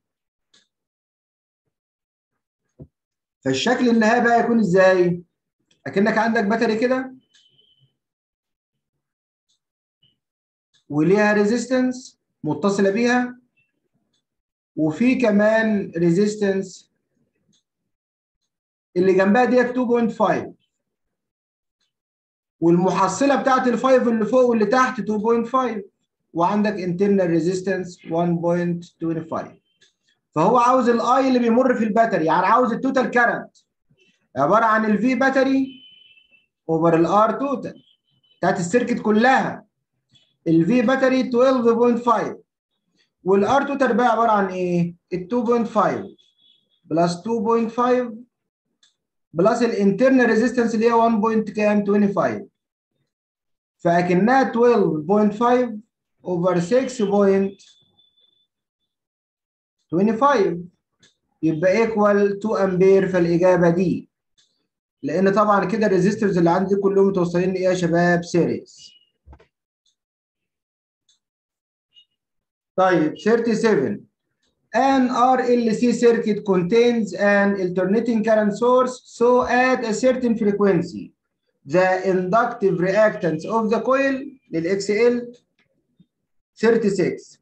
فالشكل النهائي بقى يكون إزاي؟ أكنك عندك battery كده. وليها resistance متصلة بيها. وفي كمان resistance اللي جنبها ديت 2.5 والمحصلة بتاعت ال five اللي فوق واللي تحت 2.5 وعندك internal resistance 1.25 فهو عاوز ال I اللي بيمر في ال battery يعني عاوز ال total current عبارة عن ال V battery over ال R total بتاعت ال circuit كلها. ال V battery 12.5 وال R total بقى عبارة عن إيه؟ ال 2.5 plus 2.5 plus ال internal resistance اللي هي 1. كام؟ 25 فأكنها 12.5 over 6.25 يبقى equal 2 امبير فالاجابه دي. لأن طبعا كده ال resistors اللي عندي كلهم متوصلين إيه يا شباب series طيب 37 An RLC circuit contains an alternating current source so at a certain frequency the inductive reactance of the coil للXL 36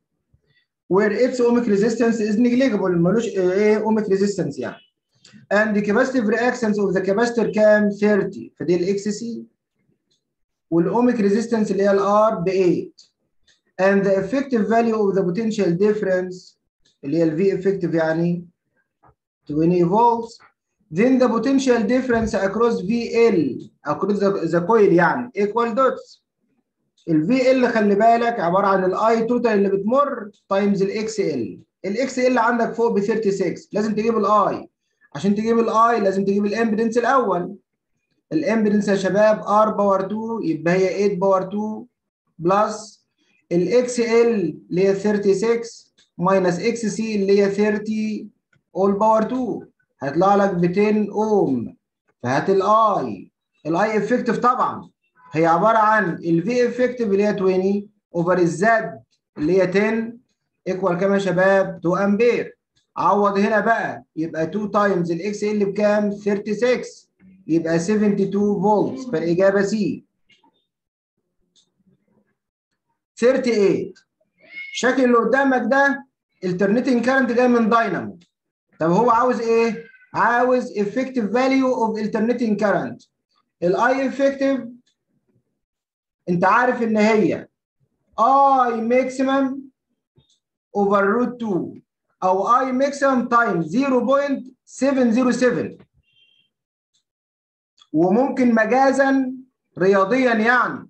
where its ohmic resistance is negligible ملوش ايه ohmic resistance يعني and the capacitive reactance of the capacitor كام 30 فدي الاكس سي والاوميك resistance اللي هي الار ب 8 and the effective value of the potential difference اللي هي ال V effective يعني 20 volts. Then the potential difference across VL across the, coil يعني equal dots. ال خلي بالك عبارة عن ال I total اللي بتمر ال XL ال XL عندك فوق ب 36 لازم تجيب ال I عشان تجيب الاي لازم تجيب الامبيدنس الأول. ال impedance يا شباب R power 2 يبقى هي 8 power 2 plus XL اللي هي 36 minus XC اللي هي 30 all power 2 هيطلع لك ب 10 اوم فهات ال I ال I effective طبعا. هي عبارة عن ال V effective اللي هي 20 over ال Z اللي هي 10 equal كام يا شباب 2 امبير عوض هنا بقى. يبقى 2 times ال XL بكام؟ 36 يبقى 72 فولت فالإجابة C 38 الشكل اللي قدامك ده alternating current جاي من داينامو طب هو عاوز إيه عاوز effective value of alternating current ال I effective انت عارف ان هي I maximum over root 2 أو I maximum times 0.707 وممكن مجازا رياضيا يعني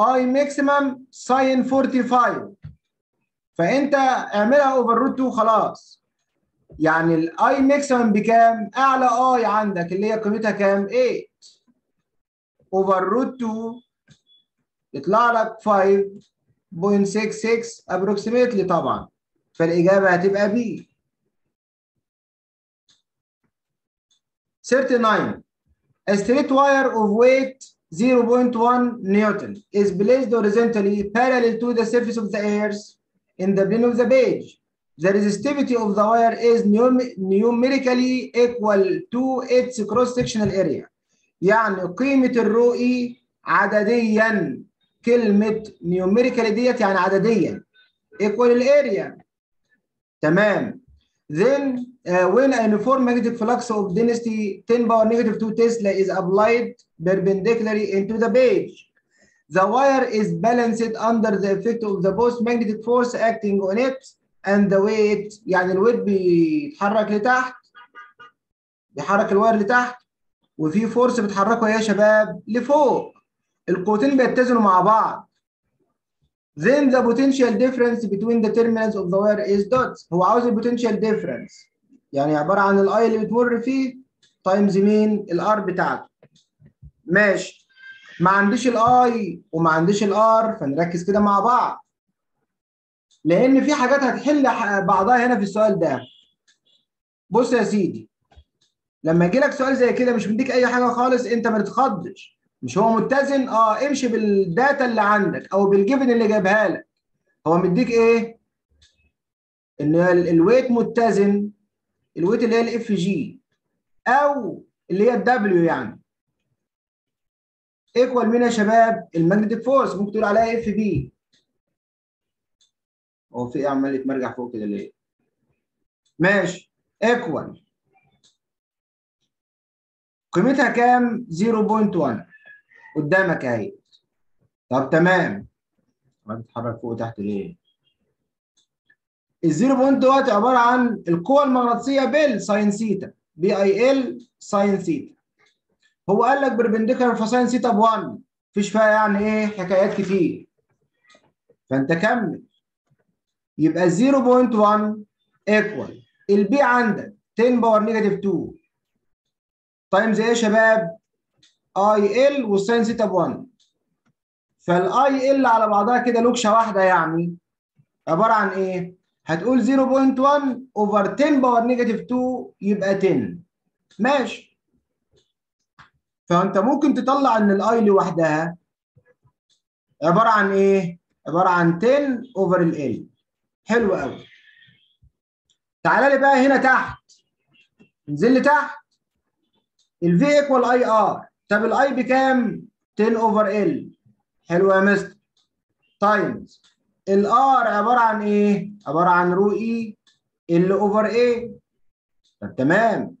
I maximum sin 45 فأنت اعملها over root 2 خلاص. يعني ال I maximum بكام؟ أعلى I عندك اللي هي قيمتها كام؟ 8 over root 2 يطلع لك 5.66 approximately طبعا. فالإجابة هتبقى B 39 A straight wire of weight 0.1 Newton is placed horizontally parallel to the surface of the earth. In the plane of the page. The resistivity of the wire is numerically equal to its cross-sectional area. يعني قيمة الرؤي عدديا كلمة numerically ديت يعني عدديا equal الاريا تمام then uh, when a uniform magnetic flux of density 10 power negative 2 Tesla is applied perpendicularly into the page the wire is balanced under the effect of the post magnetic force acting on it and the weight يعني الويت بيتحرك لتحت بيحرك الواير لتحت وفي فورس بتحركه يا شباب لفوق القوتين بيتزنوا مع بعض then the potential difference between the terminals of the wire is dots هو عاوز ال potential difference يعني عباره عن ال I اللي بتمر فيه times مين ال R بتاعته ماشي ما عنديش ال I وما عنديش ال R فنركز كده مع بعض. لأن في حاجات هتحل بعضها هنا في السؤال ده. بص يا سيدي لما يجي لك سؤال زي كده مش مديك أي حاجة خالص أنت ما تتخضش مش هو متزن؟ آه امشي بال data اللي عندك أو بال given اللي جايبها لك. هو مديك إيه؟ إن ال weight متزن ال weight اللي هي ال Fg أو اللي هي ال W يعني. equal مين يا شباب ال magnetic force. ممكن تقول عليها FB. هو في إيه عمال يتمرجع فوق كده ليه؟ ماشي. equal. قيمتها كام؟ 0.1 قدامك أهي. طب تمام. ما بتتحرك فوق وتحت ليه؟ ال zero point دوت عبارة عن القوة المغناطيسية بال sine theta B I L sine theta هو قال لك perpendicular ف sine theta ب 1 مفيش فيها يعني إيه حكايات كتير. فأنت كمل. يبقى 0.1 equal ال B عندك 10 power negative 2 times إيه يا شباب؟ I L وال sine theta ب 1 فال I L على بعضها كده لوكشة واحدة يعني. عبارة عن إيه؟ هتقول 0.1 over 10 power negative 2 يبقى 10 ماشي. فأنت ممكن تطلع إن ال I لوحدها عبارة عن إيه؟ عبارة عن 10 over L حلو قوي تعالى لي بقى هنا تحت. انزل لي تحت. ال V equal I R طب ال I بكام؟ 10 over L حلو يا مستر times ال R عبارة عن إيه؟ عبارة عن rho L over A طب تمام.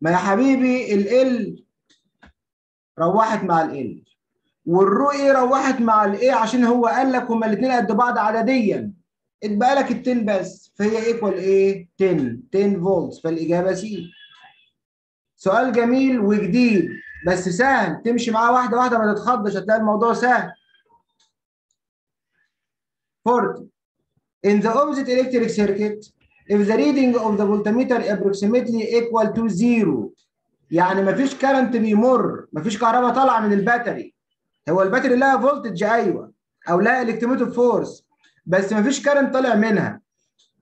ما يا حبيبي L روحت مع L وال rho إيه روحت مع ال A عشان هو قال لك هما الاثنين قد بعض عدديا. اتبقى لك ال 10 بس. فهي equal إيه 10 10 فولتس فالإجابة C سؤال جميل وجديد. بس سهل. تمشي معاه واحدة واحدة ما تتخضش. هتلاقي الموضوع سهل. 40 in the opposite electric circuit if the reading of the voltmeter approximately equal to zero يعني مفيش current بيمر مفيش كهرباء طالعة من ال battery. هو ال battery لها voltage أيوه. أو لها electromotive force بس مفيش current طالع منها.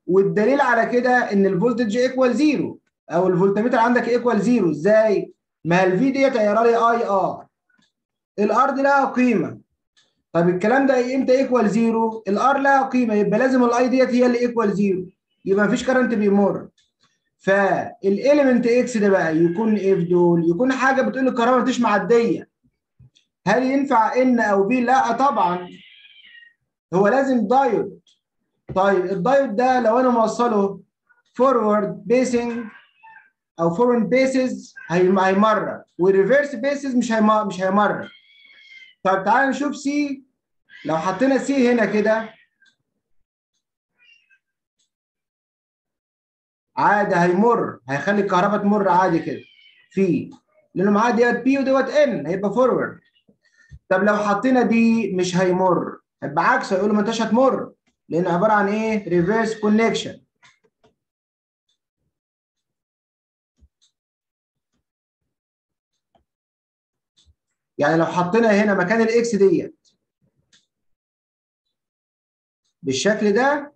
والدليل على كده إن ال voltage equal zero أو الفولتميتر عندك equal zero إزاي؟ ما ال V ديت هيقرأ لي I R ال R دي لها قيمة. طب الكلام ده إمتى equal zero؟ ال R لها قيمة. يبقى لازم ال I ديت هي اللي equal zero يبقى مفيش current بيمر. فال element X ده بقى يكون إيه في دول؟ يكون حاجة بتقول الكهرباء مفيش معدية. هل ينفع A أو B؟ لا طبعا. هو لازم دايود طيب الدايود ده لو أنا موصله forward biasing أو forward bias هيمرر. وال reverse bias مش مش هيمرر. طيب تعالى نشوف C لو حطينا C هنا كده عادي هيمر هيخلي الكهرباء تمر عادي كده. في لأنه معاه ديت P ودوت N هيبقى forward طب لو حطينا D مش هيمر هيبقى يقول له ما انتش هتمر لأن عبارة عن إيه؟ reverse connection يعني لو حطينا هنا مكان ال X ديت. بالشكل ده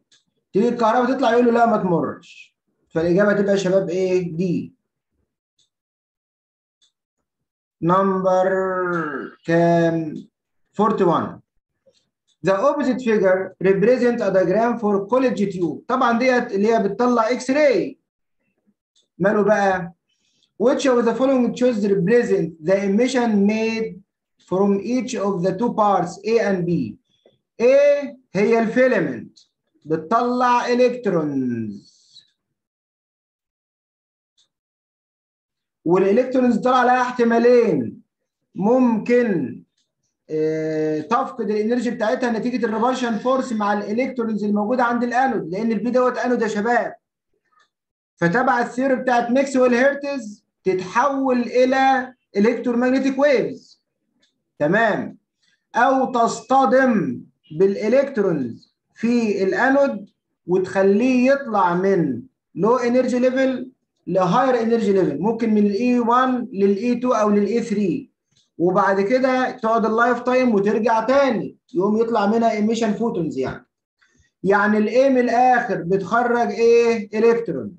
تيجي الكهرباء تطلع يقول له لا ما تمرش. فالاجابه تبقى يا شباب إيه دي نمبر كام 41 The opposite figure represent a diagram for college tube. طبعا ديت اللي هي بتطلع إكس راي. ماله بقى؟ Which of the following choices represent the emission made from each of the two parts A and B? A هي الفيلمنت بتطلع electrons. وال electrons طلع لها احتمالين. ممكن آه، تفقد ال energy بتاعتها نتيجة ال repulsion force مع ال electrons الموجودة عند الأنود لأن ال B دوت أنود يا شباب. فتبع ال theory بتاعت ماكسويل هيرتز تتحول إلى electromagnetic waves تمام. أو تصطدم بال electrons في الأنود وتخليه يطلع من low energy level ل higher energy level ممكن من ال E 1 لل E 2 أو لل E 3 وبعد كده تقعد ال life time وترجع تاني. يقوم يطلع منها emission photons يعني. يعني ال A من الآخر بتخرج إيه؟ electron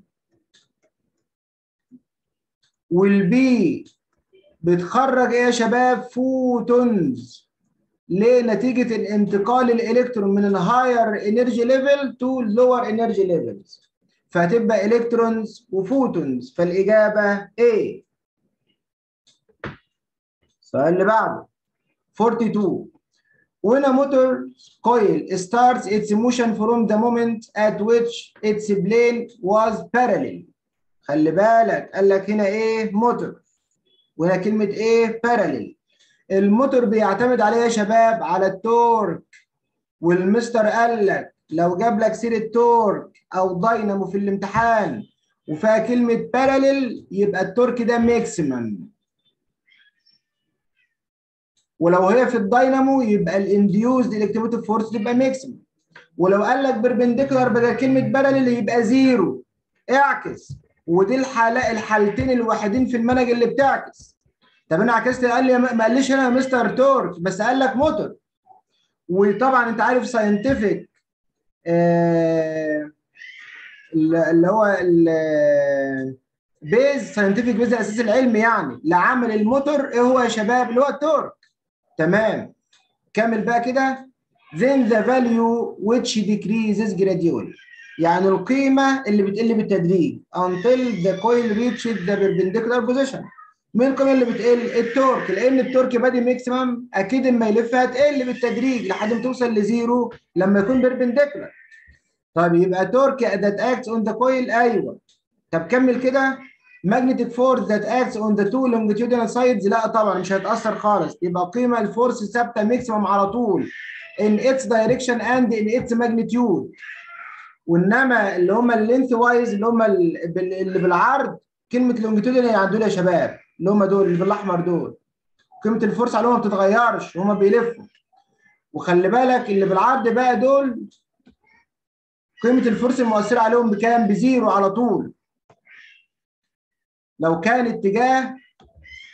وال B بتخرج إيه يا شباب؟ photons ليه؟ نتيجة الانتقال الالكترون من ال higher energy level to ال lower energy levels فهتبقى electrons و photons فالإجابة A السؤال اللي بعده. 42 when a motor coil starts its motion from the moment at which its plane was parallel. خلي بالك قال لك هنا إيه موتور وهنا كلمة إيه parallel. الموتور بيعتمد عليه يا شباب على ال torque. والمستر قال لك لو جاب لك سيرة torque أو داينامو في الامتحان. وفيها كلمة parallel يبقى ال torque ده maximum ولو هي في الداينامو يبقى ال induced electromotive force تبقى maximum ولو قال لك perpendicular بدل كلمة parallel يبقى zero اعكس. ودي الحالة الحالتين الوحيدين في المنهج اللي بتعكس. طب أنا عكست قال لي ما قاليش يا مستر torque بس قال لك موتور وطبعا أنت عارف scientific آه اللي هو base scientific base الاساس العلمي يعني. لعمل الموتور إيه هو يا شباب؟ اللي هو ال torque. تمام. كمل بقى كده. Then the value which decreases gradually. يعني القيمة اللي بتقل بالتدريج. until the coil reaches the perpendicular position. مين القيمة اللي بتقل؟ ال torque. لأن ال torque بادي maximum أكيد اما يلف هتقل بالتدريج لحد ما توصل ل zero لما يكون perpendicular طيب يبقى torque that acts on the coil أيوه. طب كمل كده. magnetic force that acts on the two longitudinal sides لا طبعا مش هيتأثر خالص. يبقى قيمة ال force ثابتة maximum على طول. in its direction and in its magnitude. وإنما اللي هم ال lengthwise اللي هم اللي بالعرض كلمة longitudinal يعني دول يا شباب اللي هم دول اللي بالأحمر دول. قيمة ال force عليهم ما بتتغيرش وهم بيلفوا. وخلي بالك اللي بالعرض بقى دول قيمة ال force المؤثرة عليهم بكام؟ ب zero على طول. لو كان اتجاه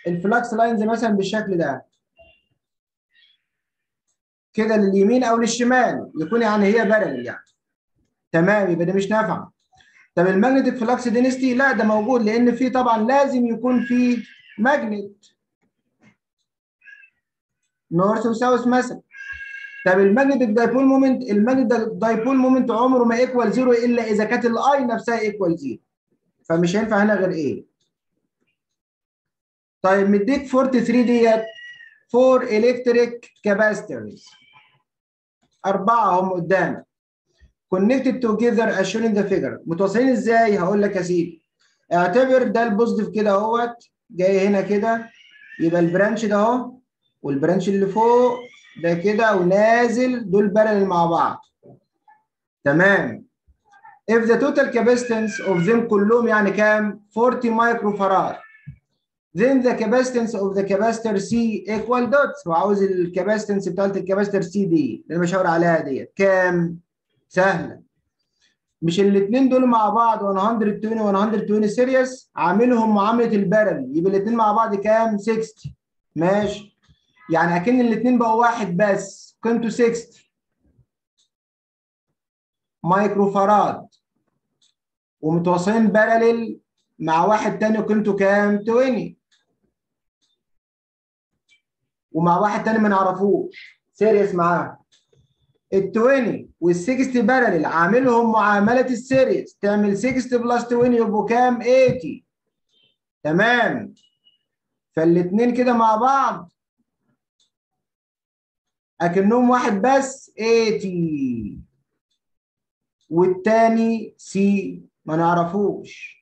ال flux lines مثلا بالشكل ده. كده لليمين أو للشمال يكون يعني هي parallel يعني. تمام يبقى ده مش نافع. طب ال magnetic flux density؟ لا ده موجود لأن في طبعا لازم يكون في magnet. north و south مثلا. طب ال magnetic dipole moment ال magnetic dipole moment عمره ما equal zero إلا إذا كانت ال I نفسها equal zero فمش هينفع هنا غير إيه طيب مديك 43 ديت four electric capacitors أربعة هم قدامك connected together as shown in the متواصلين إزاي؟ هقول لك يا سيدي. اعتبر ده ال positive كده أهوت. جاي هنا كده. يبقى ال branch ده أهو. وال branch اللي فوق ده كده ونازل دول parallel مع بعض. تمام. If the total capacitance of them كلهم يعني كام؟ 40 micro farad then the capacitance of the capacitor C equal dots. هو عاوز ال capacitance بتاعت ال capacitor C دي. اللي أنا بشاور عليها ديت. كام؟ سهلة. مش الاثنين دول مع بعض 120 و 120 series عاملهم معاملة ال parallel يبقى الاثنين مع بعض كام؟ 60 ماشي. يعني أكن الاثنين بقوا واحد بس. قيمته 60 micro farad ومتواصلين parallel مع واحد تاني قيمته كام؟ 20 ومع واحد تاني ما نعرفوش. series معاه. ال 20 وال 60 parallel عاملهم معاملة ال series. تعمل 60 plus 20 يبقوا كام؟ 80 تمام. فالاثنين كده مع بعض. أكنهم واحد بس. 80 والتاني C ما نعرفوش.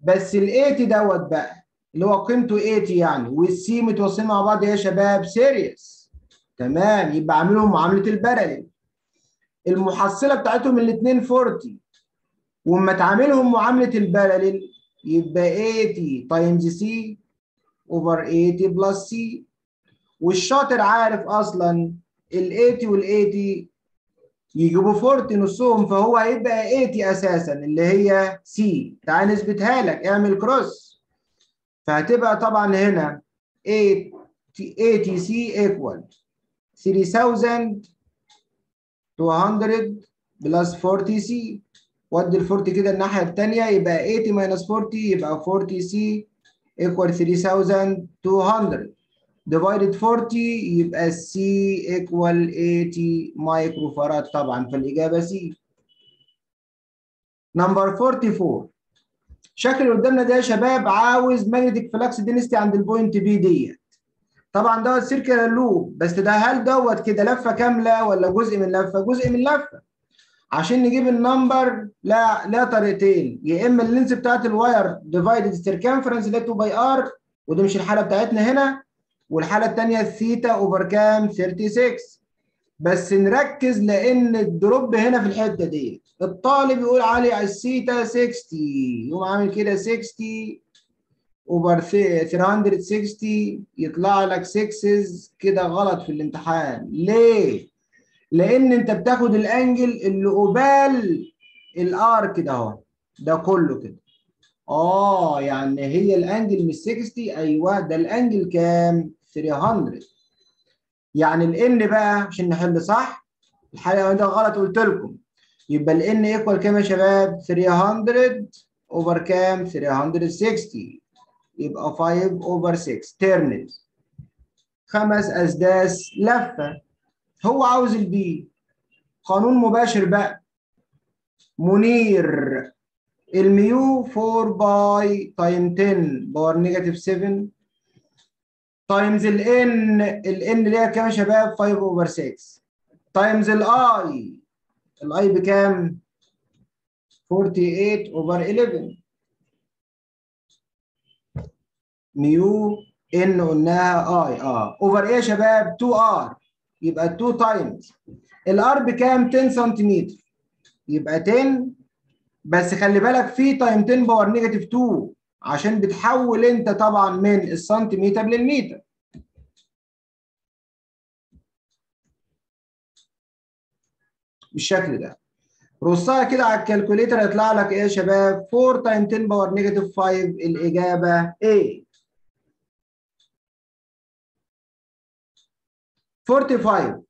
بس ال 80 دوت بقى اللي هو قيمته 80 يعني وال C متوصلين مع بعض يا شباب series تمام يبقى عاملهم معاملة ال parallel المحصلة بتاعتهم الاثنين 40 وأما تعاملهم معاملة ال parallel يبقى 80 times C over 80 plus C والشاطر عارف أصلا ال 80 وال 80 يجيبوا 40 نصهم فهو هيبقى 80 أساسا اللي هي C تعال نثبتها لك اعمل cross فهتبقى طبعا هنا 80 80 C equal 3200 plus 40 C ودي ال 40 كده الناحية الثانية يبقى 80 minus 40 يبقى 40 C equal 3200 divided 40 يبقى C equal 80 micro farad طبعا فالإجابة C. number 44 الشكل اللي قدامنا ده يا شباب عاوز magnetic flux density عند ال point P ديت. طبعا دوت circular loop بس ده هل دوت كده لفة كاملة ولا جزء من لفة؟ جزء من لفة. عشان نجيب ال number لا لا طريقتين يا إما ال length بتاعت ال wire divided circumference اللي 2 pi r ودي مش الحالة بتاعتنا هنا والحالة الثانية ال theta over كام 36 بس نركز لأن ال trap هنا في الحتة دي. الطالب يقول علي الثيتا 60 يقوم عامل كده 60 over 360 يطلع لك 6 كده غلط في الامتحان. ليه؟ لأن أنت بتاخد ال angle اللي قبال ال arc كده أهو. ده كله كده. آه يعني هي ال angle مش 60 أيوه ده ال angle كام 300 يعني ال N بقى عشان نحل صح؟ الحاجة ده غلط قلت لكم. يبقى ال N equal كام يا شباب؟ 300 over كام؟ 360 يبقى 5 over 6 turns خمس أسداس لفة. هو عاوز ال B قانون مباشر بقى. منير. ال mu 4 pi time 10 power negative 7 times ال N ال N اللي هي كام يا شباب؟ 5 over 6 times ال I ال I بكام؟ 48 over 11 mu N قلناها I آه. over إيه يا شباب؟ 2 r يبقى 2 times ال r بكام؟ 10 سنتيمتر يبقى 10 بس خلي بالك في time 10 power negative 2 عشان بتحول انت طبعا من السنتيمتر للمتر. بالشكل ده. رصها كده على ال calculator يطلع لك إيه يا شباب؟ 4 time 10 power negative 5 الإجابة إيه 45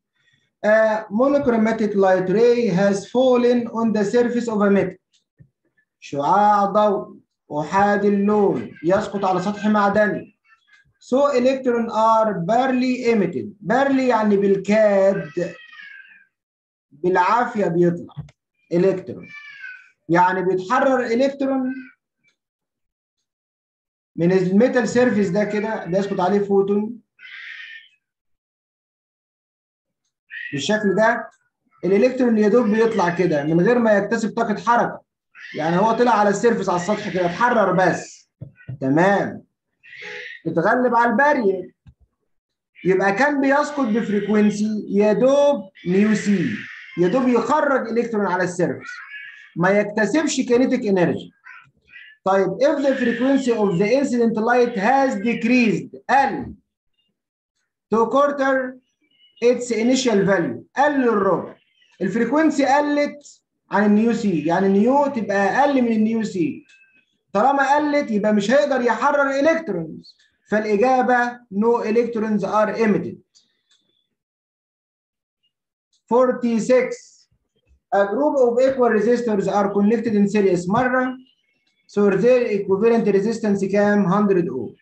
A monochromatic light ray has fallen on the surface of a metal. شعاع ضوء. أحاد اللون يسقط على سطح معدني. So electrons are barely emitted. barely يعني بالكاد بالعافية بيطلع إلكترون. يعني بيتحرر إلكترون من ال metal surface ده كده بيسقط عليه فوتون بالشكل ده الإلكترون يا دوب بيطلع كده من غير ما يكتسب طاقة حركة. يعني هو طلع على ال surface على السطح كده اتحرر بس. تمام. اتغلب على ال barrier يبقى كان بيسقط ب frequency يا دوب ميو سي يا دوب يخرج الكترون على ال surface. ما يكتسبش kinetic energy طيب if the frequency of the incident light has decreased قل to quarter its initial value قل الربع ال frequency قلت عن ال nu c. يعني ال nu تبقى أقل من ال nu c. طالما قلت يبقى مش هيقدر يحرر electrons فالإجابة no electrons are emitted. 46 a group of equal resistors are connected in series. مرة. So their equivalent resistance كام؟ 100 ohm.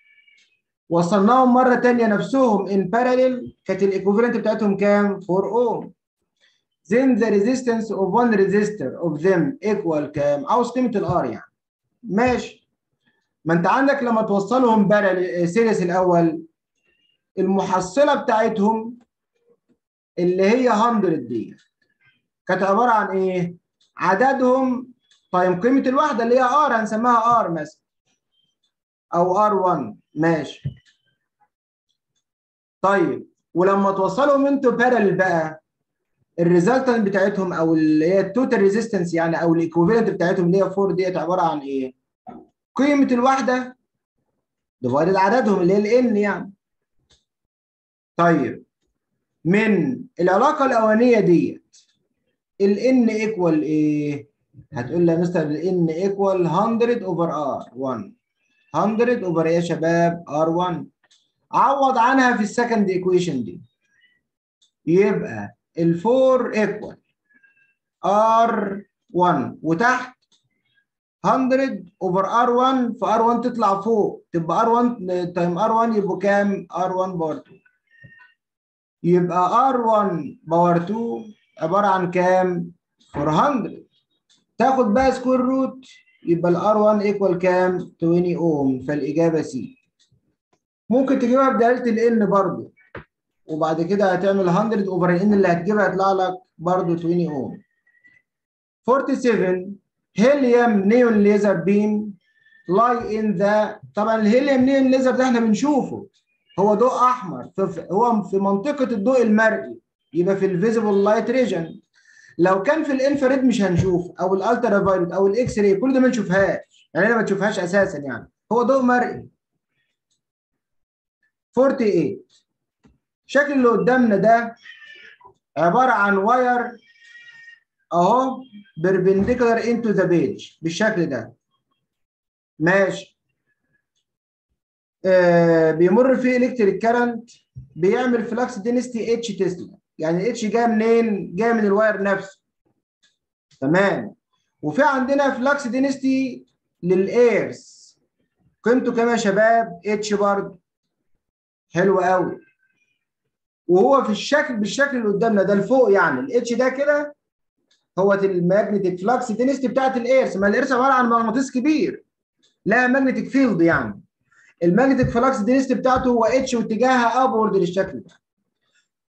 وصلناهم مرة ثانية نفسهم in parallel. كانت ال equivalent بتاعتهم كام؟ 4 ohm. Then the resistance of one resistor of them equal كام؟ عاوز قيمة ال R يعني. ماشي. ما أنت عندك لما توصلهم parallel series الأول المحصلة بتاعتهم اللي هي 100 دي كانت عبارة عن إيه؟ عددهم طيب قيمة الواحدة اللي هي R هنسميها R مثلا. أو R 1 ماشي. طيب ولما توصلهم أنتوا parallel بقى ال resultant بتاعتهم أو اللي هي ال total resistance يعني أو ال equivalent بتاعتهم اللي هي 4 ديت عبارة عن إيه؟ قيمة الوحده divided عددهم اللي هي ال N يعني. طيب من العلاقة الأولانية ديت ال N equal إيه؟ هتقول لي يا mister ال N equal 100 over R 1 100 over إيه يا شباب؟ R 1 عوض عنها في ال second equation دي يبقى ال 4 equal R 1 وتحت 100 over R 1 ف R 1 تطلع فوق. تبقى R 1 time R 1 يبقوا كام؟ R 1 power 2 يبقى R 1 power 2 عبارة عن كام؟ 400 تاخد بقى square root يبقى ال R 1 equal كام؟ 20 اوم فالإجابة C ممكن تجيبها بدلالة ال N برضه وبعد كده هتعمل 100 over ال N اللي هتجيبها هيطلع لك برضه 20 اوم 47 helium neon laser beam lie in the طبعا ال helium neon laser ده إحنا بنشوفه. هو ضوء أحمر هو في منطقة الضوء المرئي. يبقى في ال visible light region لو كان في ال infrared مش هنشوف أو ال ultraviolet أو ال X ray كل ده ما نشوفهاش. يعني ما تشوفهاش أساسا يعني. هو ضوء مرئي. 48 الشكل اللي قدامنا ده عبارة عن wire أهو بيربنديكولار انتو ذا بيج بالشكل ده. ماشي. آه بيمر فيه electric current بيعمل flux density H tesla يعني ال H جاية منين؟ جاية من ال wire نفسه. تمام. وفي عندنا flux density لل earth قيمته كام يا شباب؟ H برضه. حلو قوي. وهو في الشكل بالشكل اللي قدامنا ده لفوق يعني. ال H ده كده هو ال magnetic flux density بتاعت ال earth ما ال earth عبارة عن مغناطيس كبير له magnetic field يعني. ال magnetic flux density بتاعته هو H واتجاهها upward للشكل ده.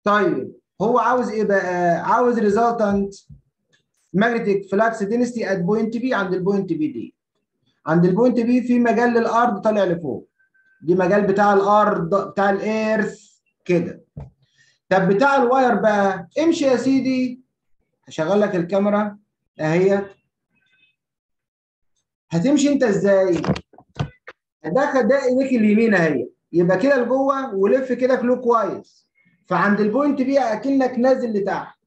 طيب هو عاوز إيه بقى؟ عاوز resultant magnetic flux density at point P عند ال point P دي. عند ال point P في مجال للأرض طالع لفوق. دي مجال بتاع الأرض بتاع ال earth كده. طب بتاع ال wire بقى. امشي يا سيدي. هشغل لك الكاميرا. اهي هتمشي انت إزاي؟ ده ده ايديك اليمين اهي. يبقى كده لجوه ولف كده clockwise فعند ال point دي اكنك نازل لتحت.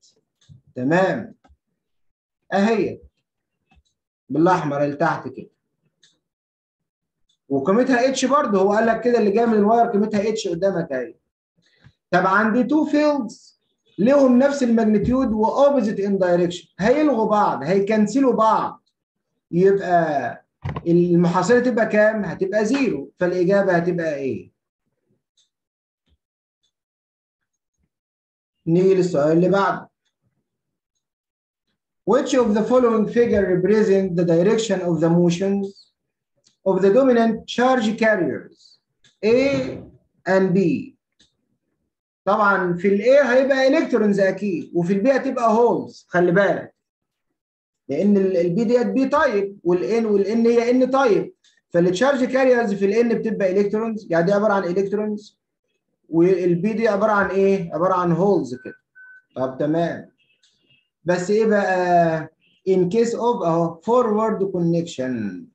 تمام. اهي. بالاحمر لتحت كده. وقيمتها H برضه. هو قال لك كده اللي جاي من ال wire قيمتها H قدامك اهي. طب عندي two fields لهم نفس ال magnitude و opposite in direction هيلغوا بعض هي cancel وا بعض. يبقى المحاصيله تبقى كام؟ هتبقى zero فالإجابة هتبقى إيه؟ نيجي للسؤال اللي بعده. Which of the following figure represent the direction of the motions of the dominant charge carriers? N and P. طبعا في ال N هيبقى electrons أكيد وفي ال P هتبقى holes خلي بالك. لأن ال P ديت P type وال N وال N هي N type فال charge carriers في ال N بتبقى electrons يعني دي عبارة عن electrons وال P دي عبارة عن إيه؟ عبارة عن holes كده. طب تمام. بس إيه بقى؟ in case of أهو forward connection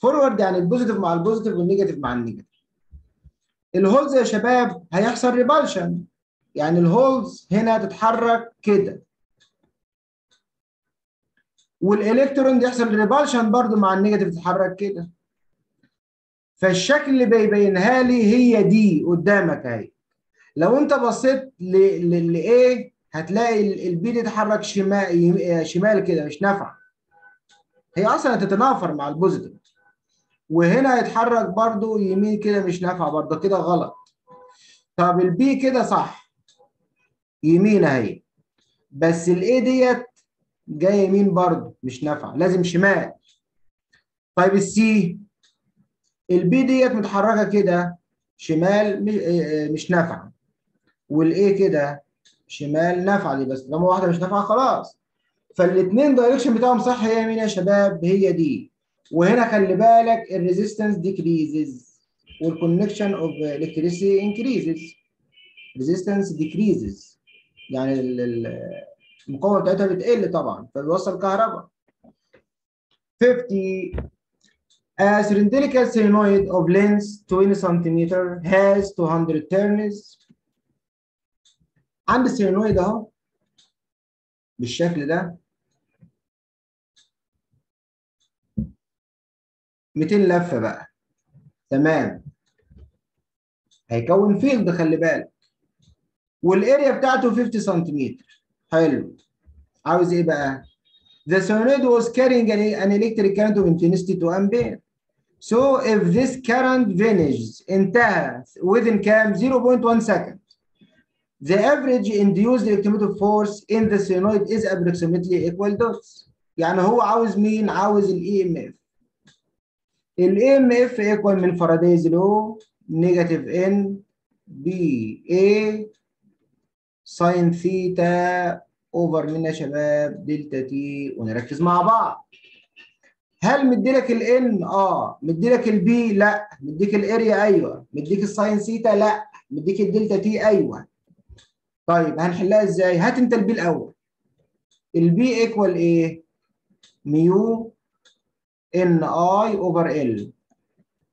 forward يعني ال positive مع ال positive وال negative مع ال negative ال holes يا شباب هيحصل repulsion يعني ال holes هنا تتحرك كده. والالكترون يحصل repulsion برضو مع ال negative تتحرك كده. فالشكل اللي بيبينها لي هي دي قدامك اهي. لو انت بصيت ل A هتلاقي ال P تتحرك شمال شمال كده مش نافعة. هي أصلا هتتنافر مع ال positive وهنا هيتحرك برضو يمين كده مش نافعة برضو كده غلط. طب ال P كده صح. يمين اهي. بس ال N ديت جاية يمين برضو مش نافعة لازم شمال. طيب ال C ال P ديت متحركة كده شمال مش نافعة. وال N كده شمال نافعة دي بس لما واحدة مش نافعة خلاص. فالاثنين direction بتاعهم صح هي مين يا شباب هي دي. وهنا خلي بالك ال resistance decreases وال conduction of electricity increases resistance decreases. يعني ال- ال- المقاومة بتاعتها بتقل طبعا فبيوصل كهرباء. 50 A cylindrical solenoid of length 20 cm has 200 turns عندي السولينويد أهو بالشكل ده 200 لفة بقى. تمام. هيكون فيلد خلي بالك. والاريا بتاعته 50 سنتيمتر حلو عاوز ايه بقى The solenoid was carrying an, an electric current of intensity 2 ampere. So if this current vanishes انتهى within كام 0.1 second the average induced electromotive force in the solenoid is approximately equal dots. يعني هو عاوز مين؟ عاوز ال EMF. ال EMF equal من فارادايز لو نيجاتيف N B A ساين ثيتا اوفر مين يا شباب؟ delta t ونركز مع بعض. هل مديلك ال N؟ آه، مديلك ال B؟ لا، مديك ال area أيوه، مديك ال sine theta؟ لا، مديك ال delta t؟ أيوه. طيب هنحلها إزاي؟ هات أنت ال B الأول. ال B equal إيه؟ mu N I over L.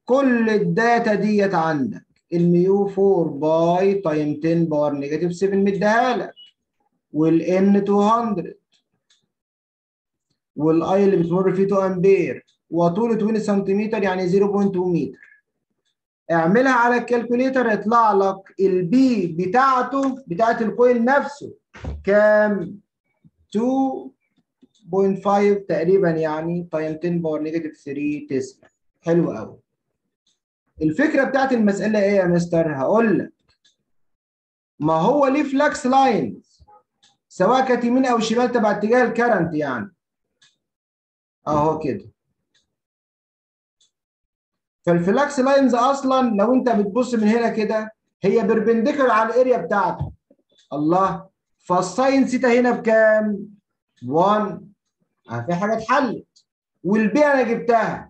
كل ال data ديت عندك ال mu 4 pi time 10 power negative 7 مديها لك وال N 200 وال I اللي بتمر فيه 2 امبير وطوله 20 سنتيمتر يعني 0.2 متر. اعملها على ال calculator يطلع لك ال B بتاعته بتاعت ال coil نفسه كام؟ 2.5 تقريبا يعني time 10 power negative 3 تسلا حلو قوي الفكرة بتاعت المسألة إيه يا مستر؟ هقول لك. ما هو ليه flux lines سواء كانت يمين أو شمال تبع اتجاه ال current يعني. أهو كده. فال flux lines أصلا لو أنت بتبص من هنا كده هي perpendicular على ال area بتاعته الله. فال sine theta هنا بكام؟ 1 آه في حاجة اتحلت. وال B أنا جبتها.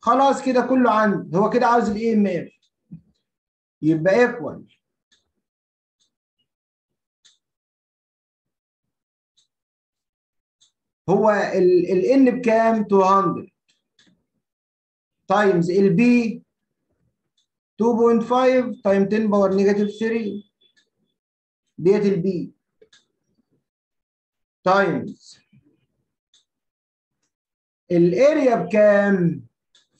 خلاص كده كله عندي. هو كده عاوز ال EMF يبقى equal هو ال N بكام؟ 200 times ال B 2.5 time 10 power negative 3 ديت ال B times ال area بكام؟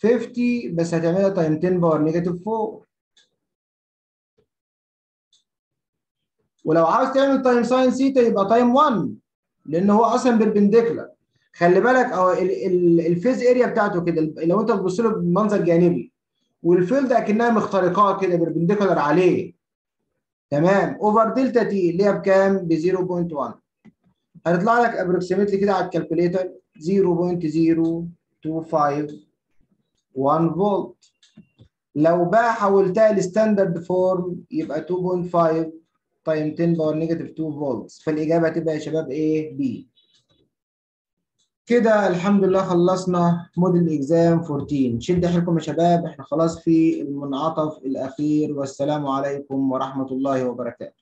50 بس هتعملها time 10 power negative 4 ولو عاوز تعمل time sine theta يبقى time 1 لأن هو أصلا بال perpendicular خلي بالك آه ال face area بتاعته كده لو أنت بتبص له بمنظر جانبي وال field أكنها مخترقاه كده بال perpendicular عليه. تمام؟ over delta t اللي هي بكام؟ ب 0.1 هتطلع لك approximately كده على ال calculator 0.025 1 فولت. لو بقى حولتها ل standard form يبقى 2.5 time 10 power negative 2 فولت فالإجابة هتبقى يا شباب إيه B كده الحمد لله خلصنا موديل اكزام 14 شد حيلكم يا شباب. إحنا خلاص في المنعطف الأخير. والسلام عليكم ورحمة الله وبركاته.